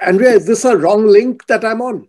Andrea, is this a wrong link that I'm on?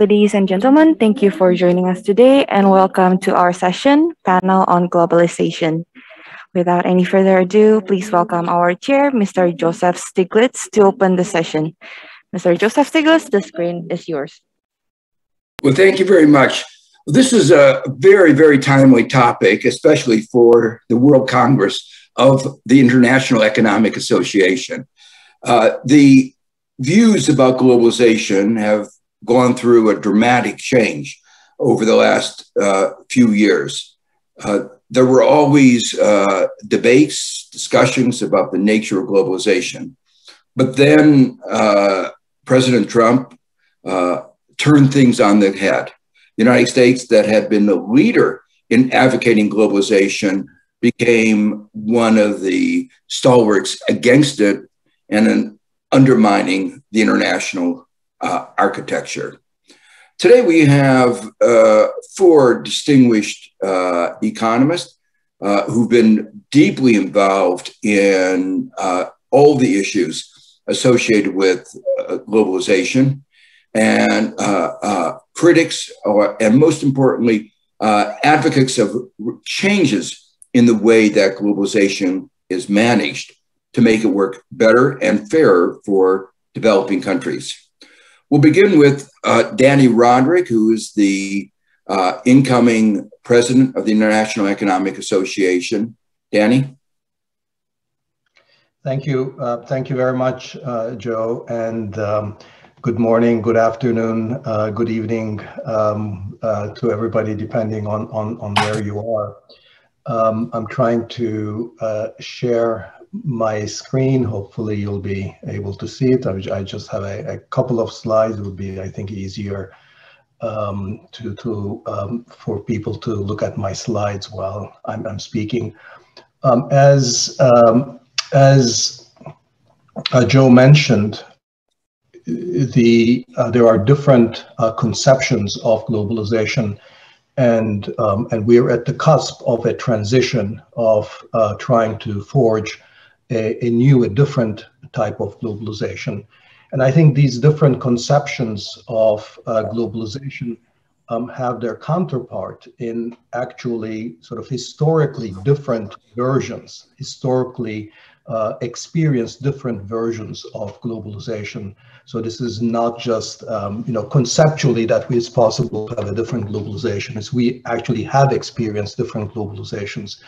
Ladies and gentlemen, thank you for joining us today and welcome to our session, Panel on Globalization. Without any further ado, please welcome our chair, Mr. Joseph Stiglitz, to open the session. Mr. Joseph Stiglitz, the screen is yours. Well, thank you very much. This is a very, very timely topic, especially for the World Congress of the International Economic Association. Uh, the views about globalization have gone through a dramatic change over the last uh, few years. Uh, there were always uh, debates, discussions about the nature of globalization. But then uh, President Trump uh, turned things on the head. The United States, that had been the leader in advocating globalization, became one of the stalwarts against it and undermining the international uh, architecture. Today we have uh, four distinguished uh, economists uh, who've been deeply involved in uh, all the issues associated with uh, globalization and critics, or, and most importantly, advocates of changes in the way that globalization is managed to make it work better and fairer for developing countries. We'll begin with uh, Dani Rodrik, who is the uh, incoming president of the International Economic Association. Dani? Thank you. Uh, thank you very much, uh, Joe. And um, good morning, good afternoon, uh, good evening um, uh, to everybody, depending on, on, on where you are. Um, I'm trying to share my screen. Hopefully you'll be able to see it. I, just have a, a, couple of slides. It would be, I think, easier um, to, to um, for people to look at my slides while I'm, I'm speaking. Um, as um, as uh, Joe mentioned, the uh, there are different uh, conceptions of globalization and um, and we're at the cusp of a transition of uh, trying to forge a, a new, a different type of globalization. And I think these different conceptions of uh, globalization um, have their counterpart in actually sort of historically different versions, historically uh, experienced different versions of globalization. So this is not just, um, you know, conceptually that it's possible to have a different globalization, as we actually have experienced different globalizations.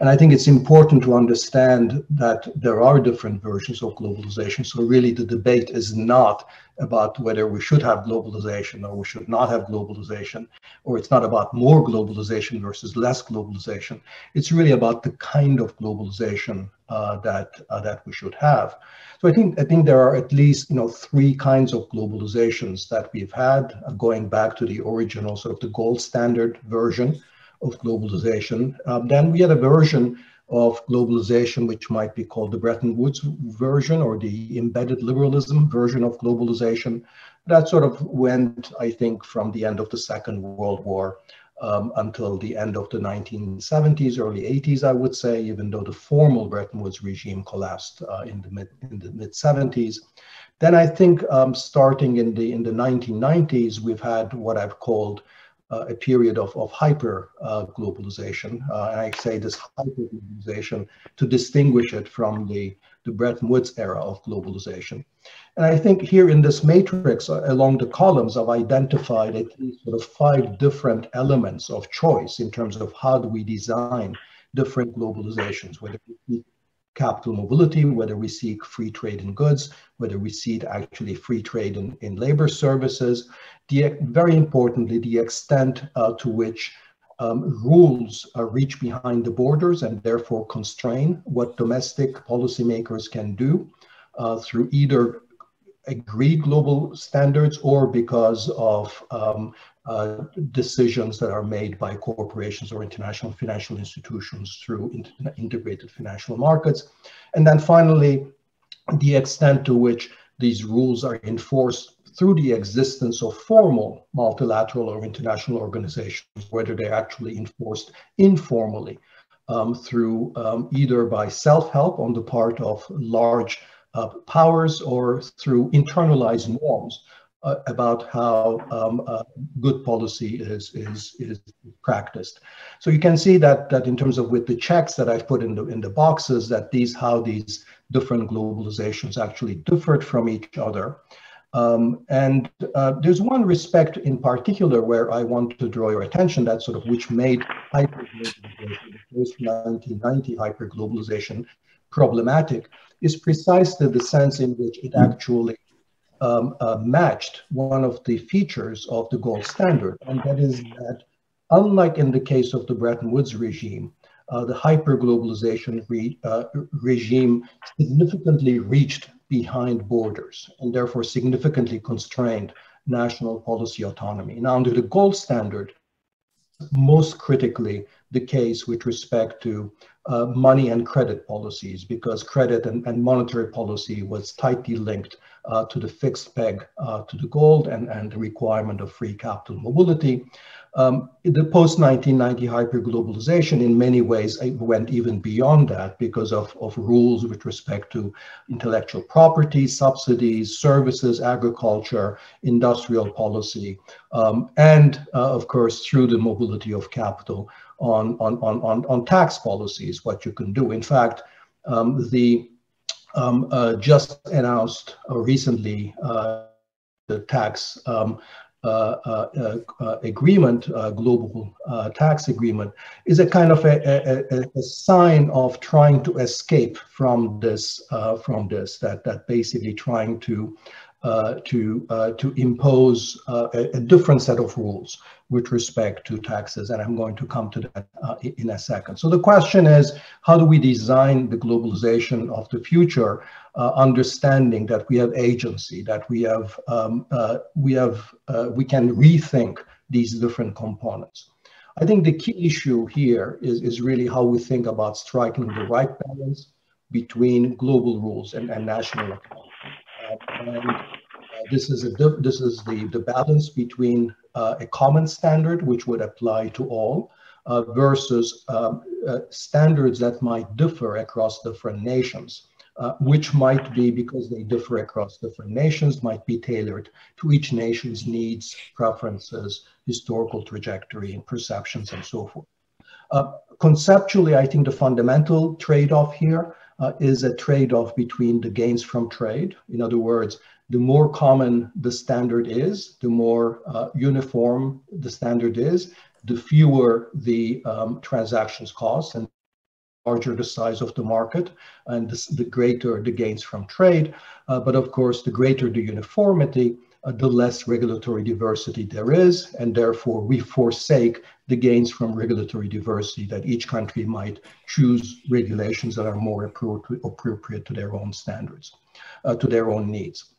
And I think it's important to understand that there are different versions of globalization. So really the debate is not about whether we should have globalization or we should not have globalization, or it's not about more globalization versus less globalization. It's really about the kind of globalization uh, that uh, that we should have. So I think I think there are at least you know three kinds of globalizations that we've had, uh, going back to the original sort of the gold standard version of globalization. Um, then we had a version of globalization, which might be called the Bretton Woods version or the embedded liberalism version of globalization. That sort of went, I think, from the end of the Second World War um, until the end of the 1970s, early 80s, I would say, even though the formal Bretton Woods regime collapsed uh, in the mid in the mid 70s. Then I think um, starting in the in the 1990s, we've had what I've called a period of, of hyper uh, globalization. Uh, and I say this hyper globalization to distinguish it from the, the Bretton Woods era of globalization. And I think here in this matrix uh, along the columns, I've identified at least sort of five different elements of choice in terms of how do we design different globalizations, whether we capital mobility, whether we seek free trade in goods, whether we seek actually free trade in, in labor services, the, very importantly, the extent uh, to which um, rules uh, reach behind the borders and therefore constrain what domestic policymakers can do uh, through either agreed global standards or because of um, uh, decisions that are made by corporations or international financial institutions through in integrated financial markets. And then finally, the extent to which these rules are enforced through the existence of formal multilateral or international organizations, whether they're actually enforced informally um, through um, either by self-help on the part of large uh, powers or through internalized norms uh, about how um, uh, good policy is, is, is practiced. So you can see that, that in terms of with the checks that I've put in the, in the boxes, that these, how these different globalizations actually differed from each other. Um, and uh, there's one respect in particular where I want to draw your attention, that sort of which made hyperglobalization, the post 1990 hyperglobalization problematic, is precisely the sense in which it actually um, uh, matched one of the features of the gold standard, and that is that unlike in the case of the Bretton Woods regime, uh, the hyperglobalization re, uh, regime significantly reached behind borders and therefore significantly constrained national policy autonomy. Now, under the gold standard, most critically the case with respect to uh, money and credit policies because credit and, and monetary policy was tightly linked uh, to the fixed peg uh, to the gold and, and the requirement of free capital mobility. Um, the post-1990 hyperglobalization in many ways went even beyond that because of, of rules with respect to intellectual property, subsidies, services, agriculture, industrial policy, um, and uh, of course through the mobility of capital on, on, on, on, on tax policies, what you can do. In fact, um, the um, uh, just announced uh, recently uh, the tax um, uh, agreement, global tax agreement, is a kind of a, a, a, sign of trying to escape from this, from this, that, that basically trying to to uh, to impose uh, a, a, different set of rules with respect to taxes, and I'm going to come to that in a second. So the question is, how do we design the globalization of the future, understanding that we have agency, that we have um, we have we can rethink these different components. I think the key issue here is, is really how we think about striking the right balance between global rules and, and national economy and uh, this is a this is the the balance between uh, a common standard which would apply to all uh, versus um, uh, standards that might differ across different nations. Uh, which might be because they differ across different nations, might be tailored to each nation's needs, preferences, historical trajectory, and perceptions, and so forth. Uh, conceptually, I think the fundamental trade-off here uh, is a trade-off between the gains from trade. In other words, the more common the standard is, the more uh, uniform the standard is, the fewer the um, transactions cost and larger the size of the market and the, the greater the gains from trade. Uh, but of course, the greater the uniformity, uh, the less regulatory diversity there is, and therefore we forsake the gains from regulatory diversity that each country might choose regulations that are more appropriate, to their own standards, uh, to their own needs.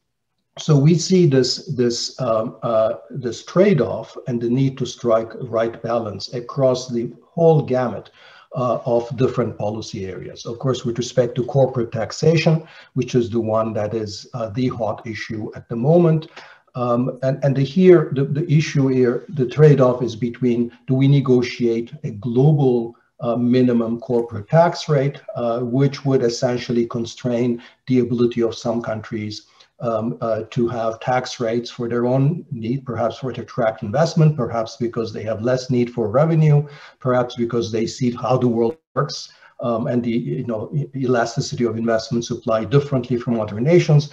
So we see this, this, um, uh, this trade-off and the need to strike right balance across the whole gamut uh, of different policy areas. Of course, with respect to corporate taxation, which is the one that is uh, the hot issue at the moment. Um, and and the here, the, the issue here, the trade-off is between do we negotiate a global uh, minimum corporate tax rate, uh, which would essentially constrain the ability of some countries um, uh, to have tax rates for their own need, perhaps for to attract investment, perhaps because they have less need for revenue, perhaps because they see how the world works um, and the you know elasticity of investment supply differently from other nations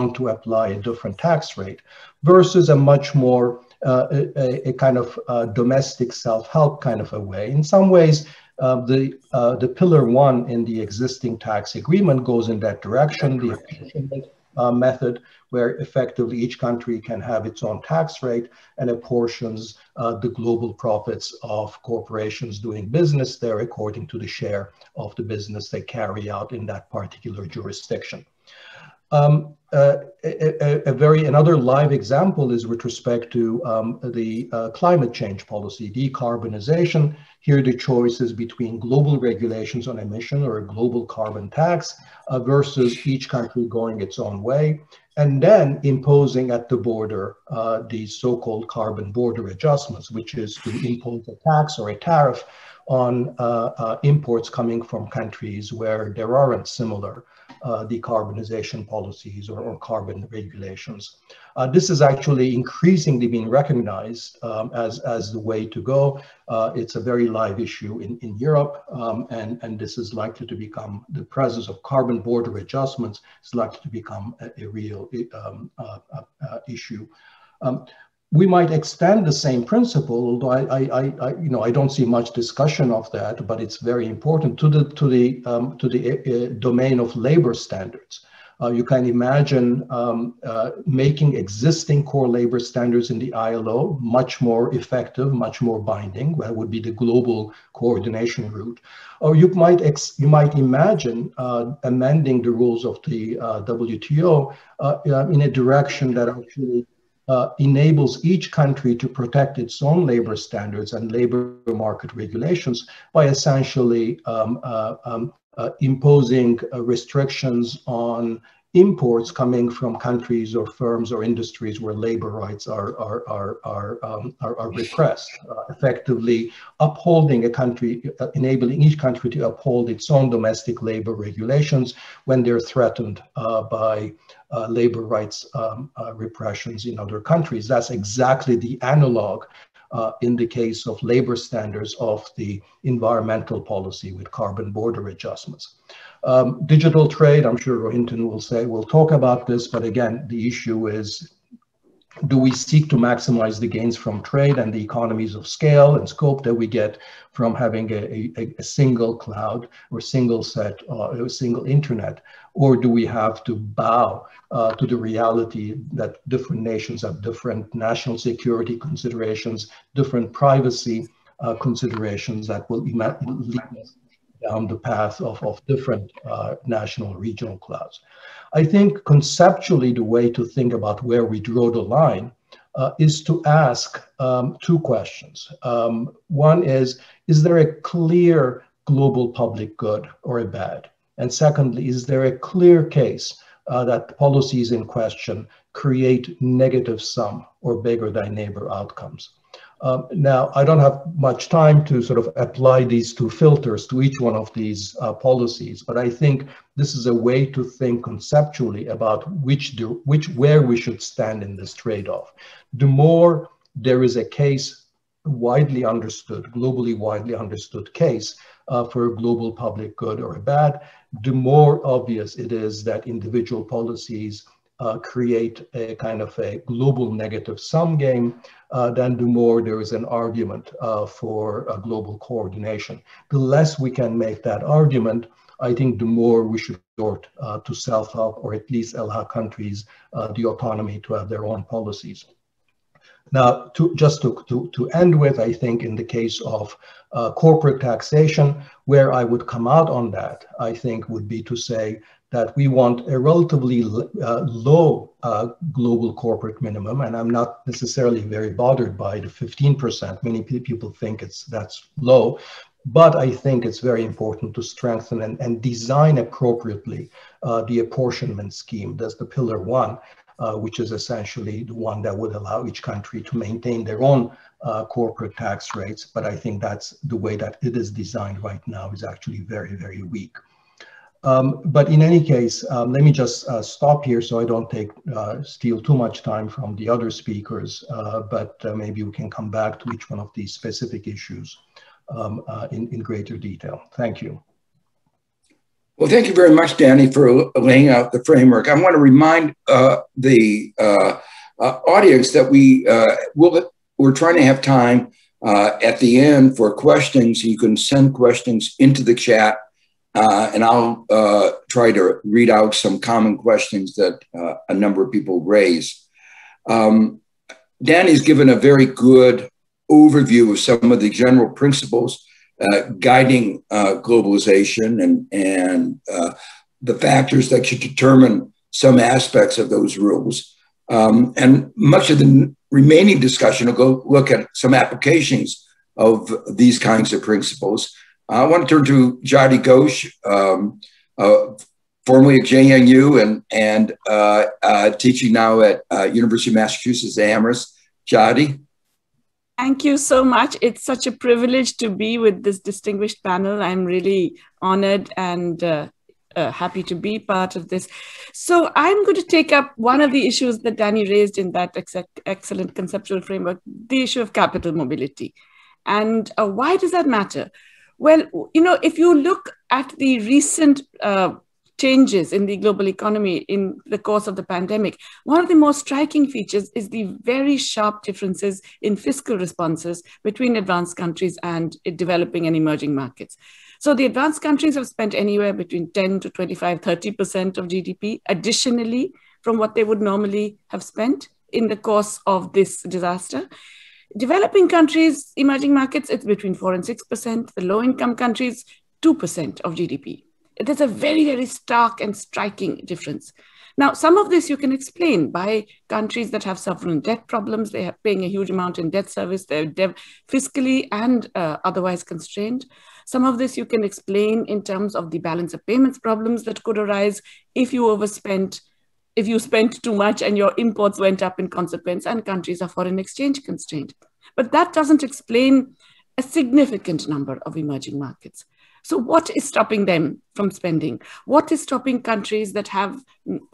want to apply a different tax rate versus a much more uh, a, a, kind of uh, domestic self-help kind of a way. In some ways, uh, the uh, the pillar one in the existing tax agreement goes in that direction. The uh, method where effectively each country can have its own tax rate and apportions uh, the global profits of corporations doing business there according to the share of the business they carry out in that particular jurisdiction. Um, uh, a, a, very another live example is with respect to um, the uh, climate change policy, decarbonization. Here, the choice is between global regulations on emission or a global carbon tax uh, versus each country going its own way, and then imposing at the border uh, these so-called carbon border adjustments, which is to impose a tax or a tariff on uh, uh, imports coming from countries where there aren't similar uh, decarbonization policies or, or, carbon regulations. Uh, this is actually increasingly being recognized um, as, as the way to go. Uh, it's a very live issue in, in Europe, um, and, and this is likely to become, the presence of carbon border adjustments is likely to become a, a real um, uh, uh, issue. Um, we might extend the same principle, although I, I, I, you know, I don't see much discussion of that, but it's very important to the to the um, to the uh, domain of labor standards. Uh, you can imagine um, uh, making existing core labor standards in the ILO much more effective, much more binding. That would be the global coordination route. Or you might you might imagine uh, amending the rules of the uh, WTO uh, in a direction that actually uh, enables each country to protect its own labor standards and labor market regulations by essentially um, uh, um, uh, imposing uh, restrictions on imports coming from countries or firms or industries where labor rights are are are are, um, are, are, repressed, uh, effectively upholding a country, uh, enabling each country to uphold its own domestic labor regulations when they're threatened uh, by uh, labor rights um, uh, repressions in other countries. That's exactly the analog uh, in the case of labor standards of the environmental policy with carbon border adjustments. Um, digital trade, I'm sure Rohinton will say, we'll talk about this, but again, the issue is do we seek to maximize the gains from trade and the economies of scale and scope that we get from having a, a, a single cloud or single set, uh, a single internet? Or do we have to bow uh, to the reality that different nations have different national security considerations, different privacy uh, considerations that will lead us down the path of, of different uh, national regional clouds. I think conceptually the way to think about where we draw the line uh, is to ask um, two questions. Um, one is, is there a clear global public good or a bad? And secondly, is there a clear case uh, that policies in question create negative sum or beggar thy neighbor outcomes? Um, now, I don't have much time to sort of apply these two filters to each one of these uh, policies, but I think this is a way to think conceptually about which, do, which where we should stand in this trade-off. The more there is a case, widely understood, globally widely understood case uh, for a global public good or bad, the more obvious it is that individual policies uh, create a kind of a global negative sum game, uh, then the more there is an argument uh, for global coordination. The less we can make that argument, I think the more we should resort uh, to self-help or at least allow countries uh, the autonomy to have their own policies. Now, to, just to, to, to end with, I think in the case of uh, corporate taxation, where I would come out on that, I think would be to say that we want a relatively uh, low uh, global corporate minimum, and I'm not necessarily very bothered by the 15%. Many people think it's that's low, but I think it's very important to strengthen and, and design appropriately uh, the apportionment scheme. That's the pillar one, uh, which is essentially the one that would allow each country to maintain their own uh, corporate tax rates. But I think that's the way that it is designed right now is actually very, very weak. Um, but in any case, um, let me just uh, stop here so I don't take uh, steal too much time from the other speakers, uh, but uh, maybe we can come back to each one of these specific issues um, uh, in, in greater detail. Thank you. Well, thank you very much, Dani, for laying out the framework. I want to remind uh, the audience that we will, we're trying to have time at the end for questions. You can send questions into the chat uh, and I'll uh, try to read out some common questions that uh, a number of people raise. Um, Dani's given a very good overview of some of the general principles uh, guiding uh, globalization and, and uh, the factors that should determine some aspects of those rules. Um, and much of the remaining discussion will go look at some applications of these kinds of principles. I want to turn to Jayati Ghosh, um, uh, formerly at JNU and, and uh, uh, teaching now at uh, University of Massachusetts Amherst. Jayati? Thank you so much. It's such a privilege to be with this distinguished panel. I'm really honored and uh, uh, happy to be part of this. So I'm going to take up one of the issues that Dani raised in that ex excellent conceptual framework, the issue of capital mobility. And uh, why does that matter? Well, you know, if you look at the recent uh, changes in the global economy in the course of the pandemic, one of the most striking features is the very sharp differences in fiscal responses between advanced countries and developing and emerging markets. So the advanced countries have spent anywhere between 10 to 25, 30% of GDP additionally from what they would normally have spent in the course of this disaster. Developing countries, emerging markets, it's between 4 and 6%. The low income countries, 2% of GDP. There's a very, very stark and striking difference. Now, some of this you can explain by countries that have sovereign debt problems. They are paying a huge amount in debt service. They're fiscally and uh, otherwise constrained. Some of this you can explain in terms of the balance of payments problems that could arise if you overspent if you spent too much and your imports went up in consequence and countries are foreign exchange constrained. But that doesn't explain a significant number of emerging markets. So what is stopping them from spending? What is stopping countries that have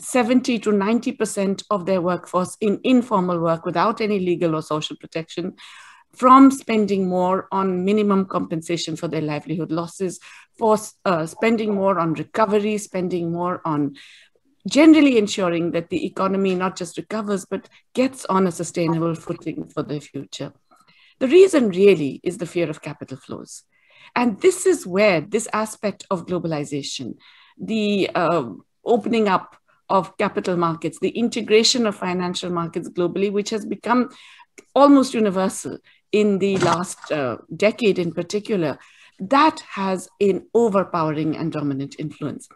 70 to 90% of their workforce in informal work without any legal or social protection from spending more on minimum compensation for their livelihood losses, for uh, spending more on recovery, spending more on generally ensuring that the economy not just recovers, but gets on a sustainable footing for the future. The reason really is the fear of capital flows. And this is where this aspect of globalization, the uh, opening up of capital markets, the integration of financial markets globally, which has become almost universal in the last uh, decade in particular, that has an overpowering and dominant influence.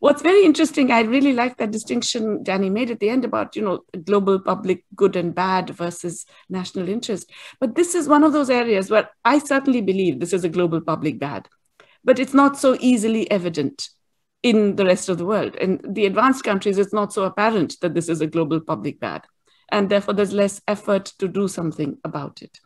What's very interesting, I really like that distinction Dani made at the end about, you know, global public good and bad versus national interest. But this is one of those areas where I certainly believe this is a global public bad, but it's not so easily evident in the rest of the world. In the advanced countries, it's not so apparent that this is a global public bad. And therefore, there's less effort to do something about it.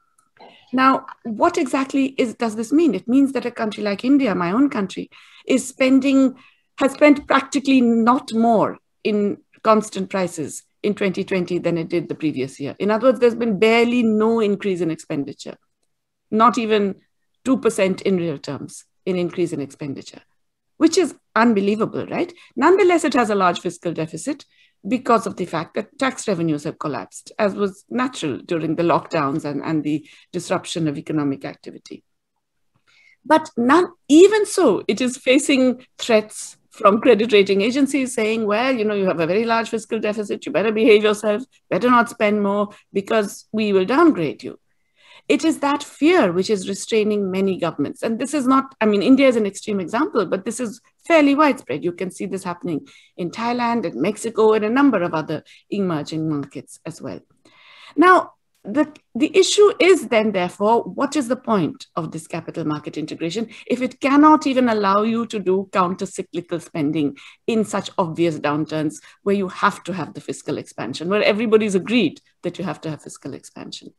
Now, what exactly is, does this mean? It means that a country like India, my own country, is spending has spent practically not more in constant prices in 2020 than it did the previous year. In other words, there's been barely no increase in expenditure, not even 2% in real terms in increase in expenditure, which is unbelievable, right? Nonetheless, it has a large fiscal deficit. because of the fact that tax revenues have collapsed, as was natural during the lockdowns and, and the disruption of economic activity. But not even so, it is facing threats from credit rating agencies saying, well, you know, you have a very large fiscal deficit, you better behave yourself, better not spend more because we will downgrade you. It is that fear which is restraining many governments. And this is not, I mean, India is an extreme example, but this is fairly widespread. You can see this happening in Thailand and Mexico and a number of other emerging markets as well. Now, the, the issue is then, therefore, what is the point of this capital market integration if it cannot even allow you to do counter-cyclical spending in such obvious downturns where you have to have the fiscal expansion, where everybody's agreed that you have to have fiscal expansion?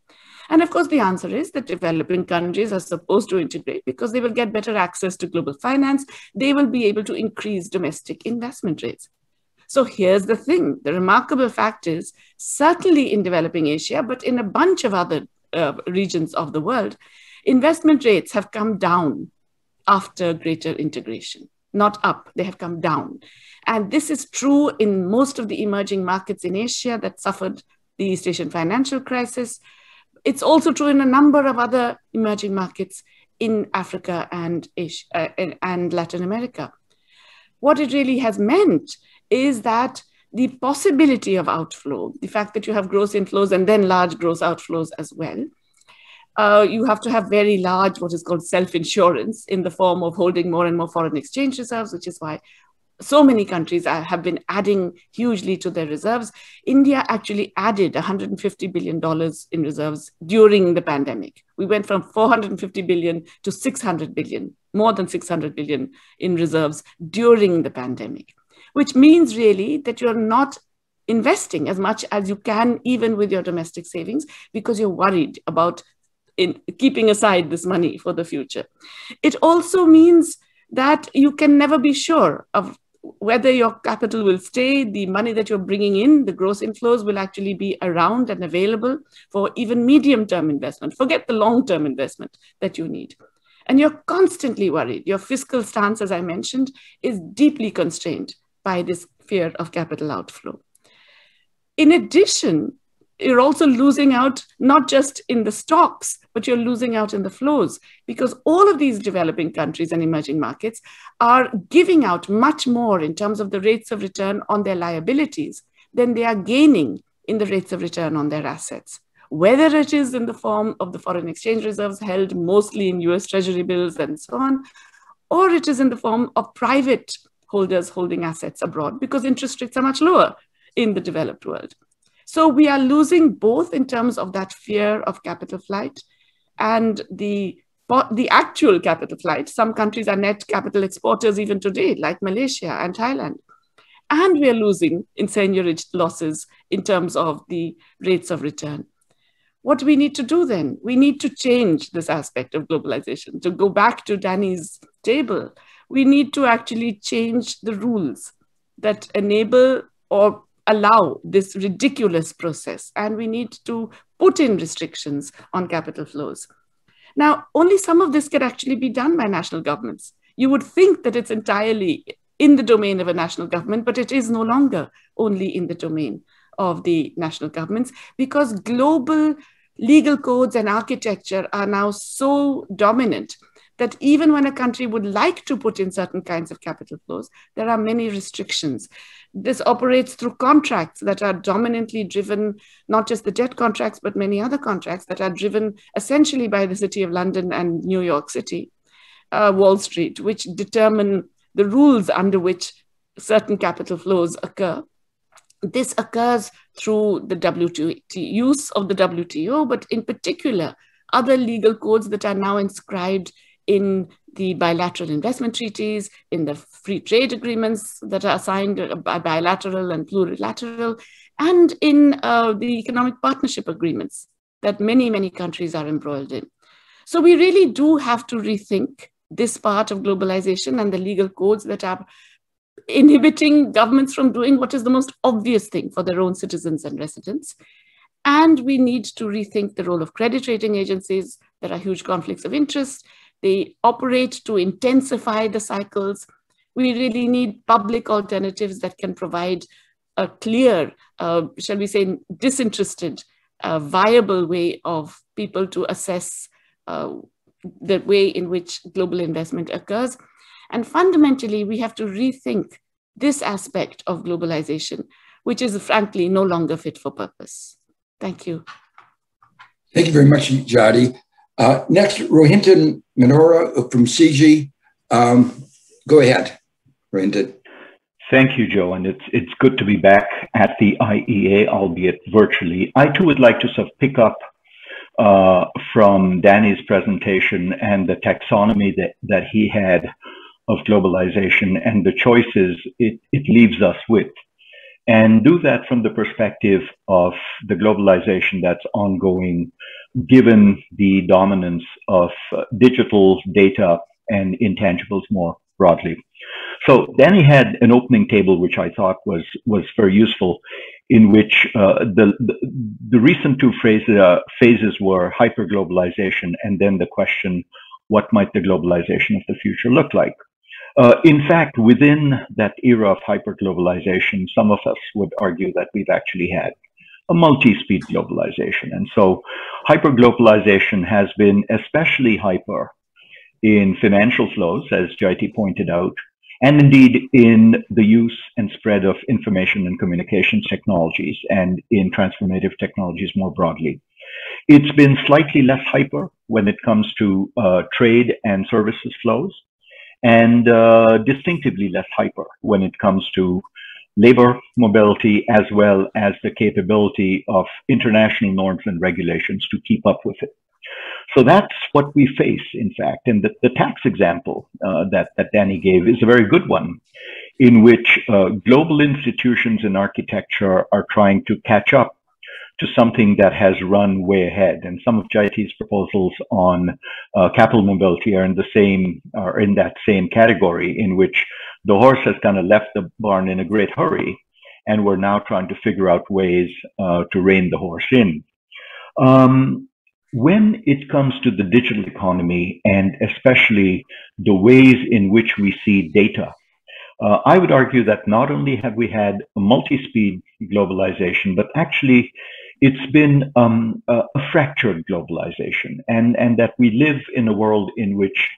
And of course, the answer is that developing countries are supposed to integrate because they will get better access to global finance. They will be able to increase domestic investment rates. So here's the thing the remarkable fact is, certainly in developing Asia, but in a bunch of other uh, regions of the world, investment rates have come down after greater integration, not up, they have come down. And this is true in most of the emerging markets in Asia that suffered the East Asian financial crisis. It's also true in a number of other emerging markets in Africa and, Asia, uh, and Latin America. What it really has meant is that the possibility of outflow, the fact that you have gross inflows and then large gross outflows as well, uh, you have to have very large, what is called self insurance in the form of holding more and more foreign exchange reserves, which is why so many countries have been adding hugely to their reserves. India actually added $150 billion in reserves during the pandemic. We went from 450 billion to 600 billion, more than 600 billion in reserves during the pandemic which means really that you're not investing as much as you can, even with your domestic savings, because you're worried about in keeping aside this money for the future. It also means that you can never be sure of whether your capital will stay, the money that you're bringing in, the gross inflows will actually be around and available for even medium term investment. Forget the long term investment that you need. And you're constantly worried. Your fiscal stance, as I mentioned, is deeply constrained by this fear of capital outflow. In addition, you're also losing out not just in the stocks, but you're losing out in the flows because all of these developing countries and emerging markets are giving out much more in terms of the rates of return on their liabilities than they are gaining in the rates of return on their assets. Whether it is in the form of the foreign exchange reserves held mostly in US Treasury bills and so on, or it is in the form of private holders holding assets abroad because interest rates are much lower in the developed world. So we are losing both in terms of that fear of capital flight and the the actual capital flight. Some countries are net capital exporters even today, like Malaysia and Thailand. And we are losing in seigniorage losses in terms of the rates of return. What do we need to do then? We need to change this aspect of globalization, to go back to Dani's table we need to actually change the rules that enable or allow this ridiculous process. And we need to put in restrictions on capital flows. Now, only some of this can actually be done by national governments. You would think that it's entirely in the domain of a national government, but it is no longer only in the domain of the national governments because global legal codes and architecture are now so dominant that even when a country would like to put in certain kinds of capital flows, there are many restrictions. This operates through contracts that are dominantly driven, not just the debt contracts, but many other contracts that are driven essentially by the City of London and New York City, uh, Wall Street, which determine the rules under which certain capital flows occur. This occurs through the WTO, use of the WTO, but in particular, other legal codes that are now inscribed in the bilateral investment treaties, in the free trade agreements that are signed by bilateral and plurilateral, and in uh, the economic partnership agreements that many, many countries are embroiled in. So we really do have to rethink this part of globalization and the legal codes that are inhibiting governments from doing what is the most obvious thing for their own citizens and residents. And we need to rethink the role of credit rating agencies. There are huge conflicts of interest. They operate to intensify the cycles. We really need public alternatives that can provide a clear, uh, shall we say, disinterested, uh, viable way of people to assess uh, the way in which global investment occurs. And fundamentally, we have to rethink this aspect of globalization, which is frankly no longer fit for purpose. Thank you. Thank you very much, Jayati. Uh, next, Rohinton Medhora from CIGI. Um, go ahead, Rohinton. Thank you, Joe, and it's it's good to be back at the IEA, albeit virtually. I too would like to sort of pick up uh, from Dani's presentation and the taxonomy that, that he had of globalization and the choices it, it leaves us with. And do that from the perspective of the globalization that's ongoing, given the dominance of uh, digital data and intangibles more broadly. So Dani had an opening table, which I thought was was very useful, in which uh, the, the, the recent two uh, phases were hyperglobalization and then the question, what might the globalization of the future look like? Uh, in fact, within that era of hyperglobalization, some of us would argue that we've actually had a multi-speed globalization. And so hyperglobalization has been especially hyper in financial flows, as Jayati pointed out, and indeed in the use and spread of information and communications technologies and in transformative technologies more broadly. It's been slightly less hyper when it comes to uh, trade and services flows, and uh, distinctively less hyper when it comes to labor mobility as well as the capability of international norms and regulations to keep up with it. So that's what we face, in fact. And the, the tax example uh, that, that Dani gave is a very good one, in which uh, global institutions in architecture are trying to catch up to something that has run way ahead. And some of Jayati's proposals on uh, capital mobility are in the same, are in that same category, in which the horse has kind of left the barn in a great hurry, and we're now trying to figure out ways uh, to rein the horse in. Um, when it comes to the digital economy and especially the ways in which we see data, uh, I would argue that not only have we had a multi-speed globalization, but actually it's been um, a, a, fractured globalization and, and that we live in a world in which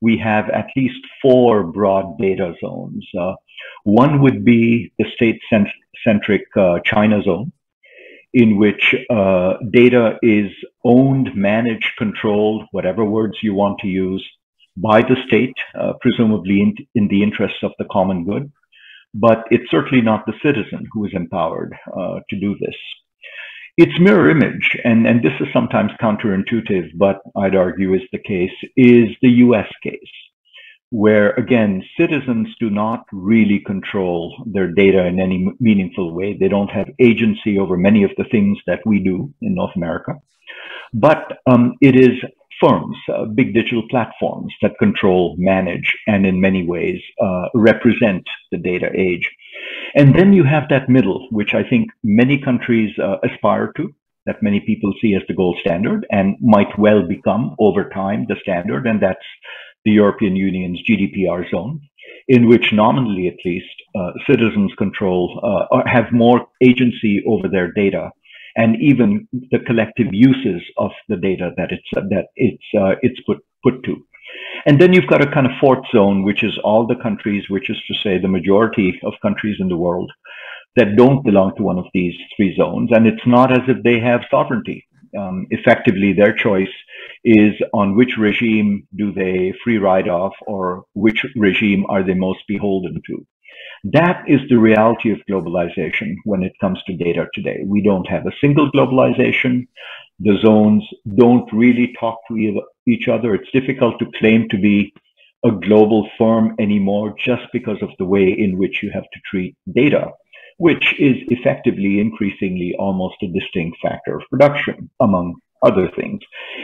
we have at least four broad data zones. Uh, one would be the state-centric uh, China zone, in which uh, data is owned, managed, controlled, whatever words you want to use, by the state, uh, presumably in, in, the interests of the common good. But it's certainly not the citizen who is empowered uh, to do this. Its mirror image, and, and this is sometimes counterintuitive, but I'd argue is the case, is the US case where again, citizens do not really control their data in any meaningful way. They don't have agency over many of the things that we do in North America. But um, it is firms, uh, big digital platforms that control, manage, and in many ways uh, represent the data age. And then you have that middle, which I think many countries uh, aspire to, that many people see as the gold standard and might well become over time the standard. And that's the European Union's GDPR zone, in which nominally at least uh, citizens control uh, have more agency over their data and even the collective uses of the data that it's that it's uh, it's put put to. And then you've got a kind of fourth zone, which is all the countries, which is to say the majority of countries in the world that don't belong to one of these three zones. And it's not as if they have sovereignty. Um, effectively, their choice is on which regime do they free ride off or which regime are they most beholden to. That is the reality of globalization when it comes to data today. We don't have a single globalization. The zones don't really talk to each other. It's difficult to claim to be a global firm anymore just because of the way in which you have to treat data, which is effectively increasingly almost a distinct factor of production among other things.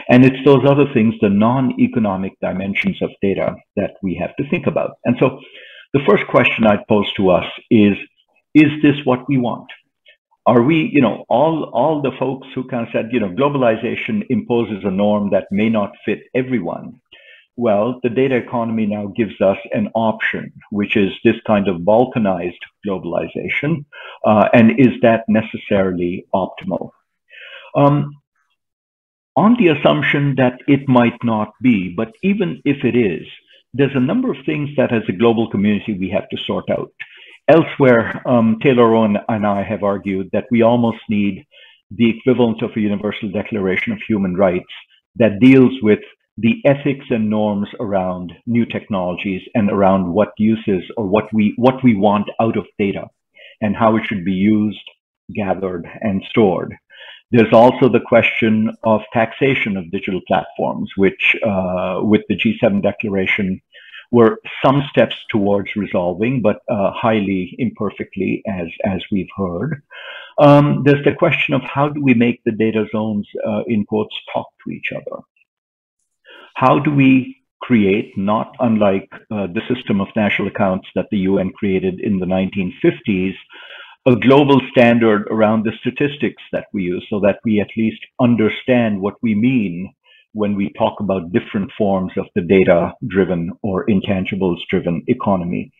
And it's those other things, the non-economic dimensions of data that we have to think about. And so the first question I'd pose to us is, is this what we want? Are we, you know, all, all the folks who kind of said, you know, globalization imposes a norm that may not fit everyone. well, the data economy now gives us an option, which is this kind of balkanized globalization. Uh, and is that necessarily optimal? Um, on the assumption that it might not be, but even if it is, there's a number of things that as a global community we have to sort out. Elsewhere, um, Taylor Owen and I have argued that we almost need the equivalent of a Universal Declaration of Human Rights that deals with the ethics and norms around new technologies and around what uses or what we what we want out of data and how it should be used, gathered, and stored. There's also the question of taxation of digital platforms, which uh, with the G7 declaration were some steps towards resolving, but uh, highly imperfectly, as, as we've heard. Um, there's the question of how do we make the data zones, uh, in quotes, talk to each other? How do we create, not unlike uh, the system of national accounts that the UN created in the 1950s, a global standard around the statistics that we use so that we at least understand what we mean when we talk about different forms of the data driven or intangibles driven economy.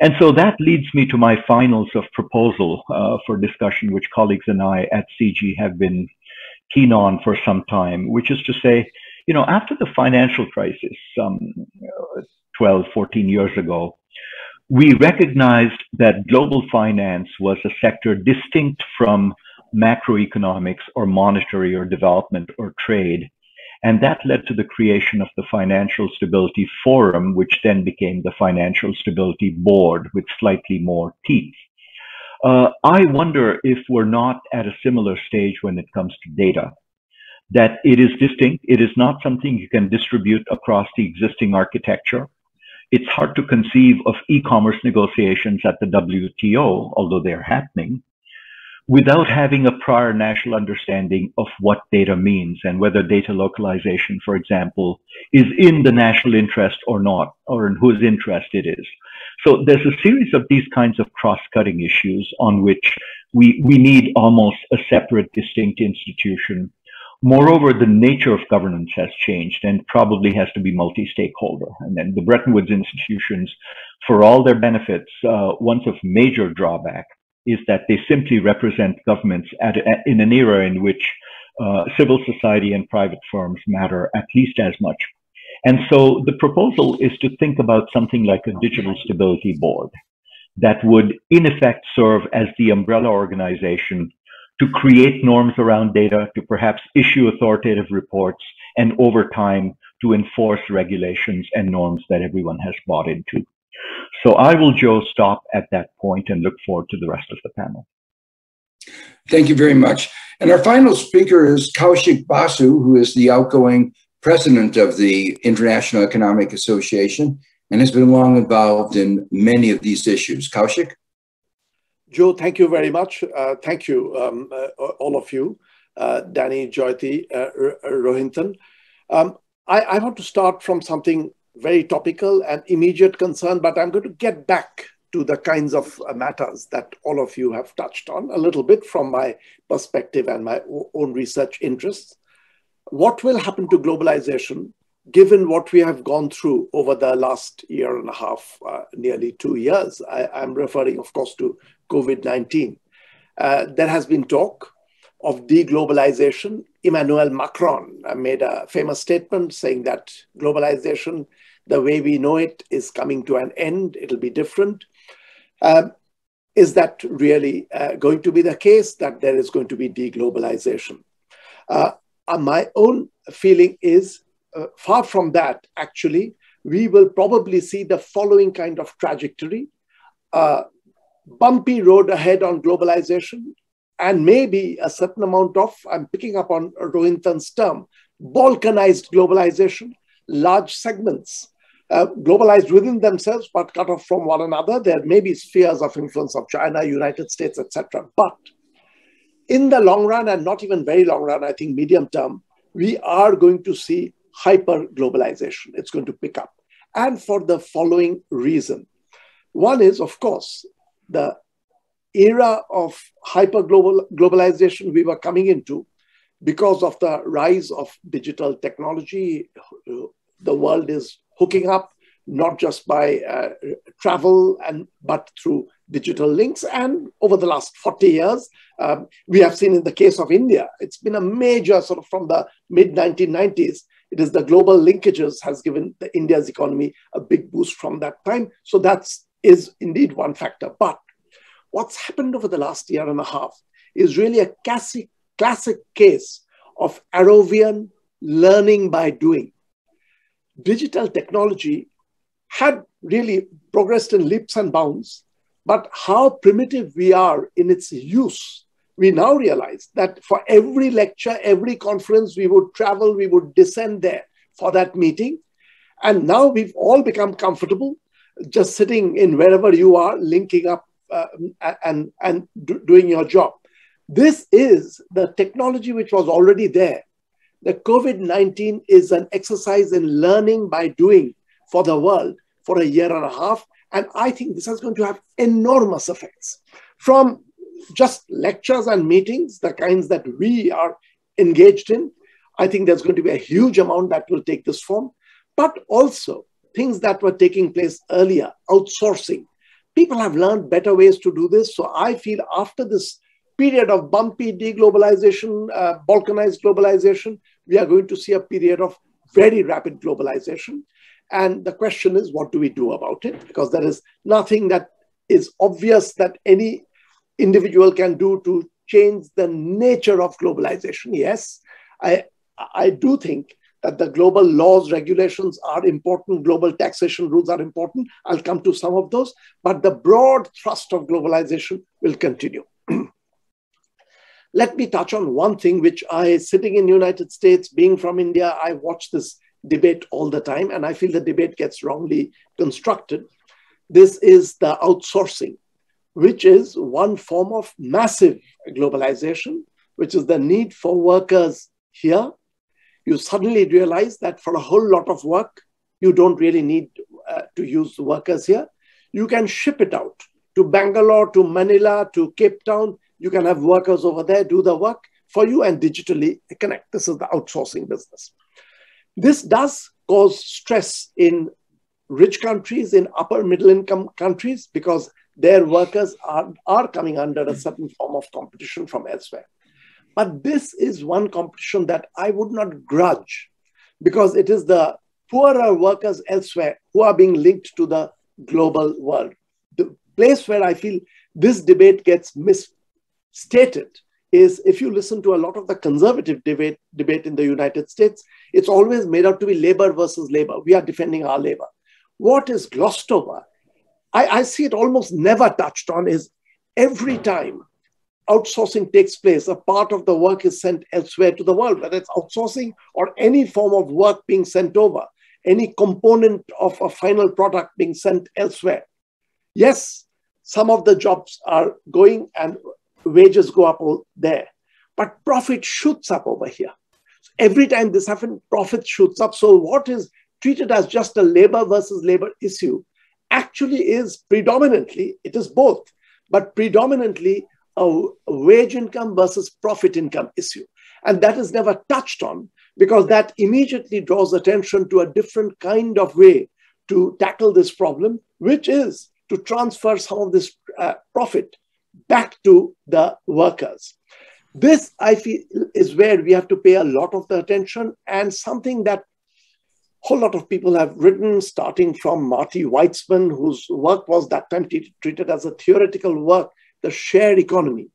And so that leads me to my finals of proposal uh, for discussion, which colleagues and I at CIGI have been keen on for some time, which is to say, you know, after the financial crisis, um, 12, 14 years ago, we recognized that global finance was a sector distinct from macroeconomics or monetary or development or trade and that led to the creation of the Financial Stability Forum, which then became the Financial Stability Board with slightly more teeth. Uh, I wonder if we're not at a similar stage when it comes to data, that it is distinct. It is not something you can distribute across the existing architecture. It's hard to conceive of e-commerce negotiations at the WTO, although they're happening without having a prior national understanding of what data means and whether data localization, for example, is in the national interest or not, or in whose interest it is. So there's a series of these kinds of cross-cutting issues on which we, we need almost a separate, distinct institution. Moreover, the nature of governance has changed and probably has to be multi-stakeholder. And then the Bretton Woods institutions, for all their benefits, uh, once of major drawback is that they simply represent governments at, at, in an era in which uh, civil society and private firms matter at least as much. And so the proposal is to think about something like a digital stability board that would in effect serve as the umbrella organization to create norms around data, to perhaps issue authoritative reports, and over time to enforce regulations and norms that everyone has bought into. So I will, Joe, stop at that point and look forward to the rest of the panel. Thank you very much. And our final speaker is Kaushik Basu, who is the outgoing president of the International Economic Association and has been long involved in many of these issues. Kaushik? Joe, thank you very much. Uh, thank you, um, uh, all of you, uh, Dani, Jayati, uh, Rohinton. Um, I, I, want to start from something very topical and immediate concern, but I'm going to get back to the kinds of matters that all of you have touched on a little bit from my perspective and my own research interests. What will happen to globalization given what we have gone through over the last year and a half, uh, nearly two years? I, am referring, of course, to COVID 19. Uh, there has been talk of deglobalization. Emmanuel Macron made a famous statement saying that globalization the way we know it is coming to an end. It'll be different. Um, is that really uh, going to be the case that there is going to be deglobalization? Uh, uh, my own feeling is uh, far from that, actually, we will probably see the following kind of trajectory uh, bumpy road ahead on globalization, and maybe a certain amount of, I'm picking up on Rohinton's term, balkanized globalization, large segments uh, globalized within themselves, but cut off from one another. There may be spheres of influence of China, United States, etc. But in the long run, and not even very long run, I think medium term, we are going to see hyper globalization. It's going to pick up. And for the following reason. One is, of course, the era of hyper global globalization we were coming into because of the rise of digital technology, the world is hooking up, not just by uh, travel and but through digital links. And over the last 40 years, um, we have seen in the case of India, it's been a major sort of from the mid 1990s. It is the global linkages has given the India's economy a big boost from that time. So that's is indeed one factor. But what's happened over the last year and a half is really a classic, classic case of Arrovian learning by doing. Digital technology had really progressed in leaps and bounds, but how primitive we are in its use. We now realize that for every lecture, every conference, we would travel, we would descend there for that meeting. And now we've all become comfortable just sitting in wherever you are, linking up uh, and, and do, doing your job. This is the technology which was already there. The COVID 19 is an exercise in learning by doing for the world for a year and a half. And I think this is going to have enormous effects from just lectures and meetings, the kinds that we are engaged in. I think there's going to be a huge amount that will take this form, but also things that were taking place earlier, outsourcing. People have learned better ways to do this. So I feel after this period of bumpy deglobalization, uh, balkanized globalization, we are going to see a period of very rapid globalization. And the question is, what do we do about it? Because there is nothing that is obvious that any individual can do to change the nature of globalization. Yes, I, I do think that the global laws, regulations are important, global taxation rules are important. I'll come to some of those, but the broad thrust of globalization will continue. Let me touch on one thing which I, sitting in United States, being from India, I watch this debate all the time, and I feel the debate gets wrongly constructed. This is the outsourcing, which is one form of massive globalization, which is the need for workers here. You suddenly realize that for a whole lot of work, you don't really need uh, to use workers here. You can ship it out to Bangalore, to Manila, to Cape Town. You can have workers over there do the work for you and digitally connect. This is the outsourcing business. This does cause stress in rich countries, in upper middle income countries, because their workers are, are coming under a certain form of competition from elsewhere. But this is one competition that I would not grudge because it is the poorer workers elsewhere who are being linked to the global world. The place where I feel this debate gets misstated is if you listen to a lot of the conservative debate, debate in the United States, it's always made out to be labor versus labor. We are defending our labor. What is glossed over? I, I see it almost never touched on is every time outsourcing takes place, a part of the work is sent elsewhere to the world, whether it's outsourcing or any form of work being sent over, any component of a final product being sent elsewhere. Yes, some of the jobs are going and wages go up there. But profit shoots up over here. So every time this happens, profit shoots up. So what is treated as just a labor versus labor issue actually is predominantly, it is both, but predominantly a wage income versus profit income issue. And that is never touched on because that immediately draws attention to a different kind of way to tackle this problem, which is to transfer some of this uh, profit back to the workers. This, I feel, is where we have to pay a lot of the attention and something that a whole lot of people have written, starting from Marty Weitzman, whose work was that time treated as a theoretical work, the shared economy.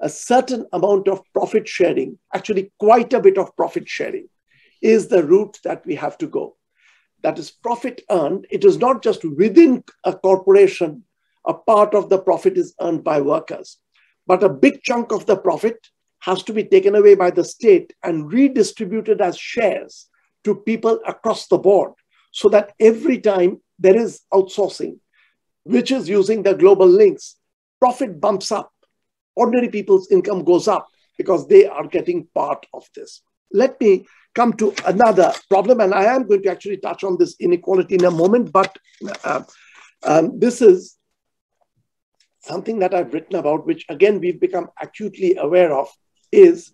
A certain amount of profit sharing, actually quite a bit of profit sharing, is the route that we have to go. That is profit earned. It is not just within a corporation a part of the profit is earned by workers. But a big chunk of the profit has to be taken away by the state and redistributed as shares to people across the board so that every time there is outsourcing, which is using the global links, profit bumps up. Ordinary people's income goes up because they are getting part of this. Let me come to another problem, and I am going to actually touch on this inequality in a moment, but uh, um, this is something that I've written about, which again we've become acutely aware of, is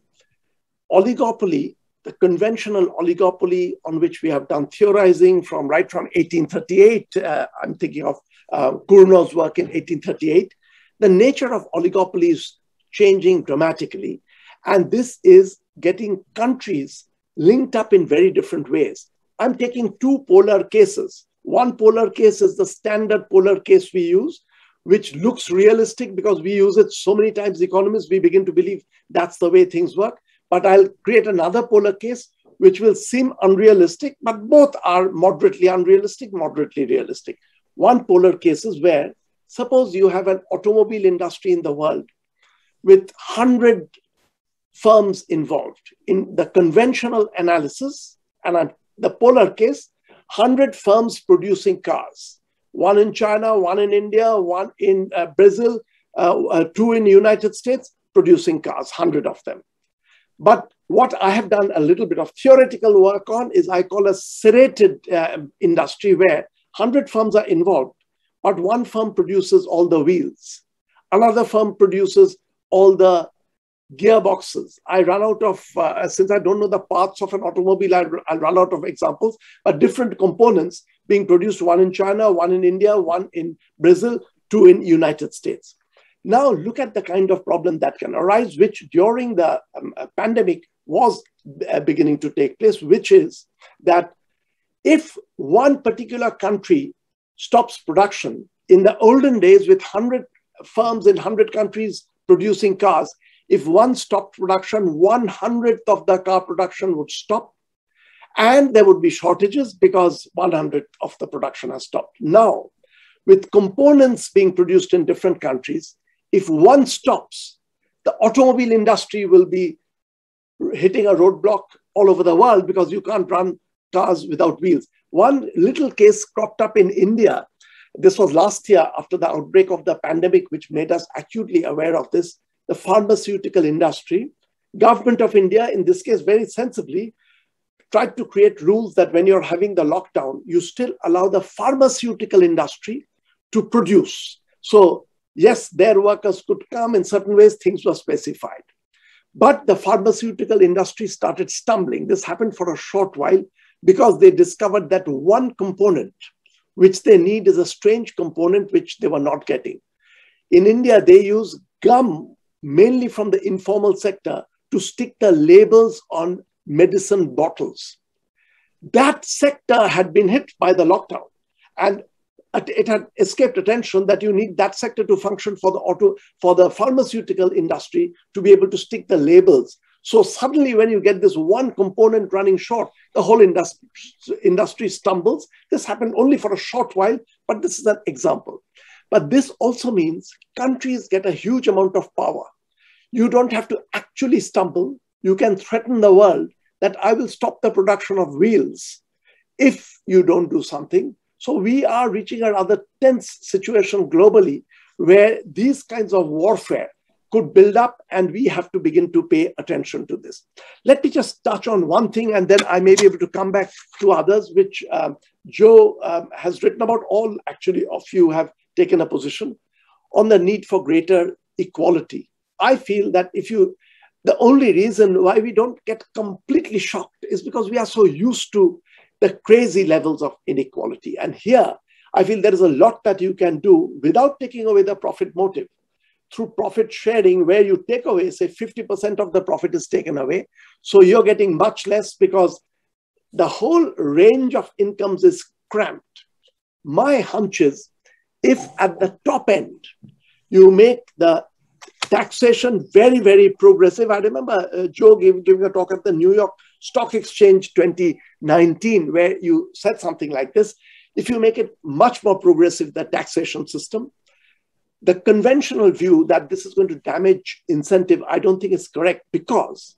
oligopoly the conventional oligopoly on which we have done theorizing from right from 1838. Uh, I'm thinking of uh, Cournot's work in 1838. The nature of oligopoly is changing dramatically. And this is getting countries linked up in very different ways. I'm taking two polar cases. One polar case is the standard polar case we use, which looks realistic because we use it so many times. Economists, we begin to believe that's the way things work. But I'll create another polar case which will seem unrealistic, but both are moderately unrealistic, moderately realistic. One polar case is where, suppose you have an automobile industry in the world with 100 firms involved in the conventional analysis, and the polar case, 100 firms producing cars, one in China, one in India, one in uh, Brazil, uh, uh, two in the United States, producing cars, 100 of them. But what I have done a little bit of theoretical work on is I call a serrated uh, industry where 100 firms are involved, but one firm produces all the wheels. Another firm produces all the gearboxes. I run out of, uh, since I don't know the parts of an automobile, I'll, run out of examples, but different components being produced, one in China, one in India, one in Brazil, two in United States. Now look at the kind of problem that can arise, which during the um, uh, pandemic was uh, beginning to take place, which is that if one particular country stops production, in the olden days with 100 firms in 100 countries producing cars, if one stopped production, one hundredth of the car production would stop. And there would be shortages because one hundredth of the production has stopped. Now, with components being produced in different countries, if one stops, the automobile industry will be hitting a roadblock all over the world because you can't run cars without wheels. One little case cropped up in India. This was last year after the outbreak of the pandemic, which made us acutely aware of this the pharmaceutical industry. Government of India, in this case, very sensibly, tried to create rules that when you're having the lockdown, you still allow the pharmaceutical industry to produce. So, yes, their workers could come in certain ways, things were specified. But the pharmaceutical industry started stumbling. This happened for a short while because they discovered that one component which they need is a strange component which they were not getting. In India, they use gum mainly from the informal sector, to stick the labels on medicine bottles. That sector had been hit by the lockdown. And it had escaped attention that you need that sector to function for the auto for the pharmaceutical industry to be able to stick the labels so suddenly when you get this one component running short the whole industry industry stumbles this happened only for a short while but this is an example but this also means countries get a huge amount of power you don't have to actually stumble. You can threaten the world that I will stop the production of wheels if you don't do something. So we are reaching a rather tense situation globally where these kinds of warfare could build up and we have to begin to pay attention to this. Let me just touch on one thing and then I may be able to come back to others, which um, Joe um, has written about. All actually of you have taken a position on the need for greater equality. I feel that if you, the only reason why we don't get completely shocked is because we are so used to the crazy levels of inequality. And here, I feel there is a lot that you can do without taking away the profit motive through profit sharing, where you take away, say, 50% of the profit is taken away. So you're getting much less because the whole range of incomes is cramped. My hunch is if at the top end you make the taxation very, very progressive. I remember uh, Joe gave, giving a talk at the New York Stock Exchange 2019, where you said something like this. If you make it much more progressive, the taxation system, the conventional view that this is going to damage incentive, I don't think is correct because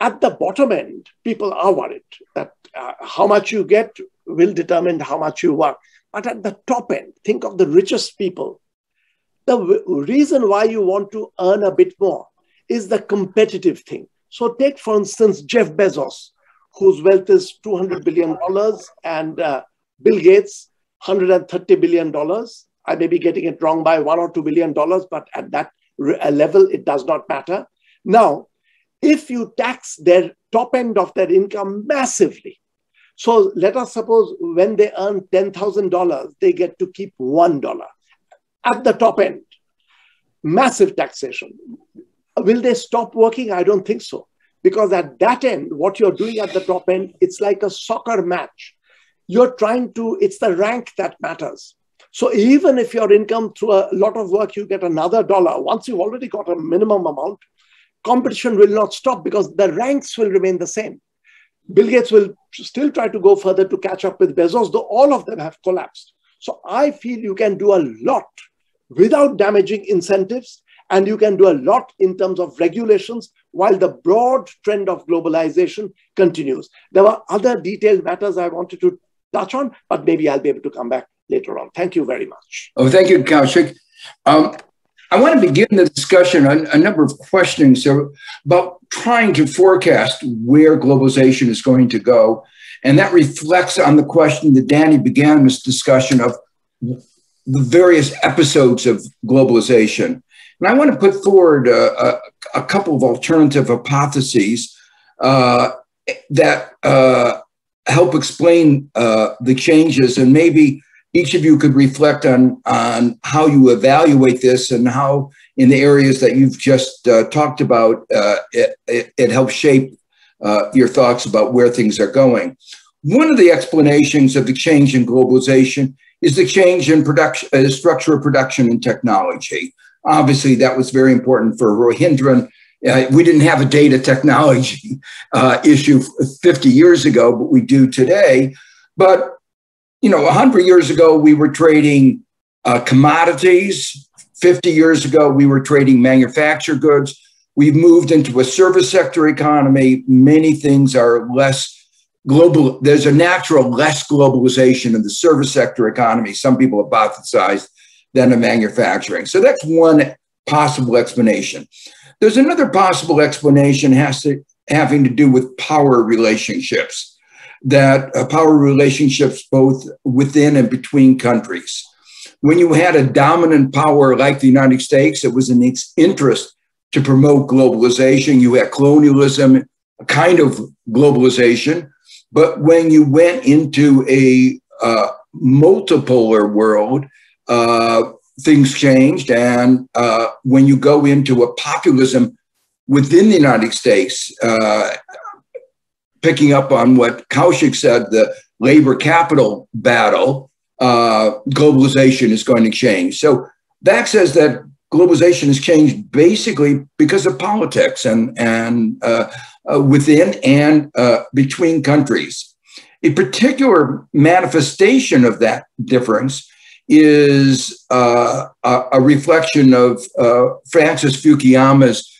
at the bottom end, people are worried that uh, how much you get will determine how much you work. But at the top end, think of the richest people the reason why you want to earn a bit more is the competitive thing. So take, for instance, Jeff Bezos, whose wealth is $200 billion, and uh, Bill Gates, $130 billion. I may be getting it wrong by one or $2 billion, but at that level, it does not matter. Now, if you tax their top end of their income massively. So let us suppose when they earn $10,000, they get to keep $1 at the top end. Massive taxation. Will they stop working? I don't think so. Because at that end, what you're doing at the top end, it's like a soccer match. You're trying to, it's the rank that matters. So even if your income through a lot of work, you get another dollar, once you've already got a minimum amount, competition will not stop because the ranks will remain the same. Bill Gates will still try to go further to catch up with Bezos, though all of them have collapsed. So I feel you can do a lot without damaging incentives, and you can do a lot in terms of regulations while the broad trend of globalization continues. There were other detailed matters I wanted to touch on, but maybe I'll be able to come back later on. Thank you very much. Oh, thank you, Kaushik. Um, I want to begin the discussion on a number of questions about trying to forecast where globalization is going to go. And that reflects on the question that Dani began this discussion of the various episodes of globalization. And I want to put forward a, a, a couple of alternative hypotheses uh, that uh, help explain uh, the changes and maybe each of you could reflect on, on how you evaluate this and how in the areas that you've just uh, talked about, uh, it, it, it, helps shape uh, your thoughts about where things are going. One of the explanations of the change in globalization is the change in production, uh, structure of production and technology. Obviously, that was very important for Rohinton. Uh, we didn't have a data technology uh, issue 50 years ago, but we do today. But you know, 100 years ago, we were trading uh, commodities. 50 years ago, we were trading manufactured goods. We've moved into a service sector economy. Many things are less global. There's a natural less globalization in the service sector economy. Some people hypothesize than in manufacturing. So that's one possible explanation. There's another possible explanation has to having to do with power relationships that uh, power relationships both within and between countries. When you had a dominant power like the United States, it was in its interest to promote globalization. You had colonialism, a kind of globalization. But when you went into a uh, multipolar world, uh, things changed. And uh, when you go into a populism within the United States, uh, picking up on what Kaushik said, the labor capital battle, uh, globalization is going to change. So that says that globalization has changed basically because of politics and, and uh, uh, within and uh, between countries. A particular manifestation of that difference is uh, a, a, reflection of uh, Francis Fukuyama's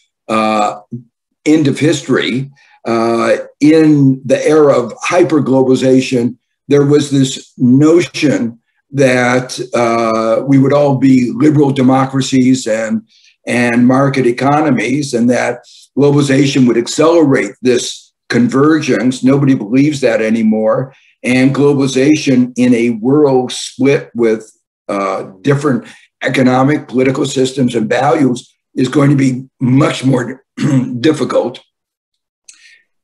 end of history, uh, in the era of hyperglobalization, there was this notion that uh, we would all be liberal democracies and and market economies, and that globalization would accelerate this convergence. Nobody believes that anymore, and globalization in a world split with uh, different economic, political systems, and values is going to be much more difficult.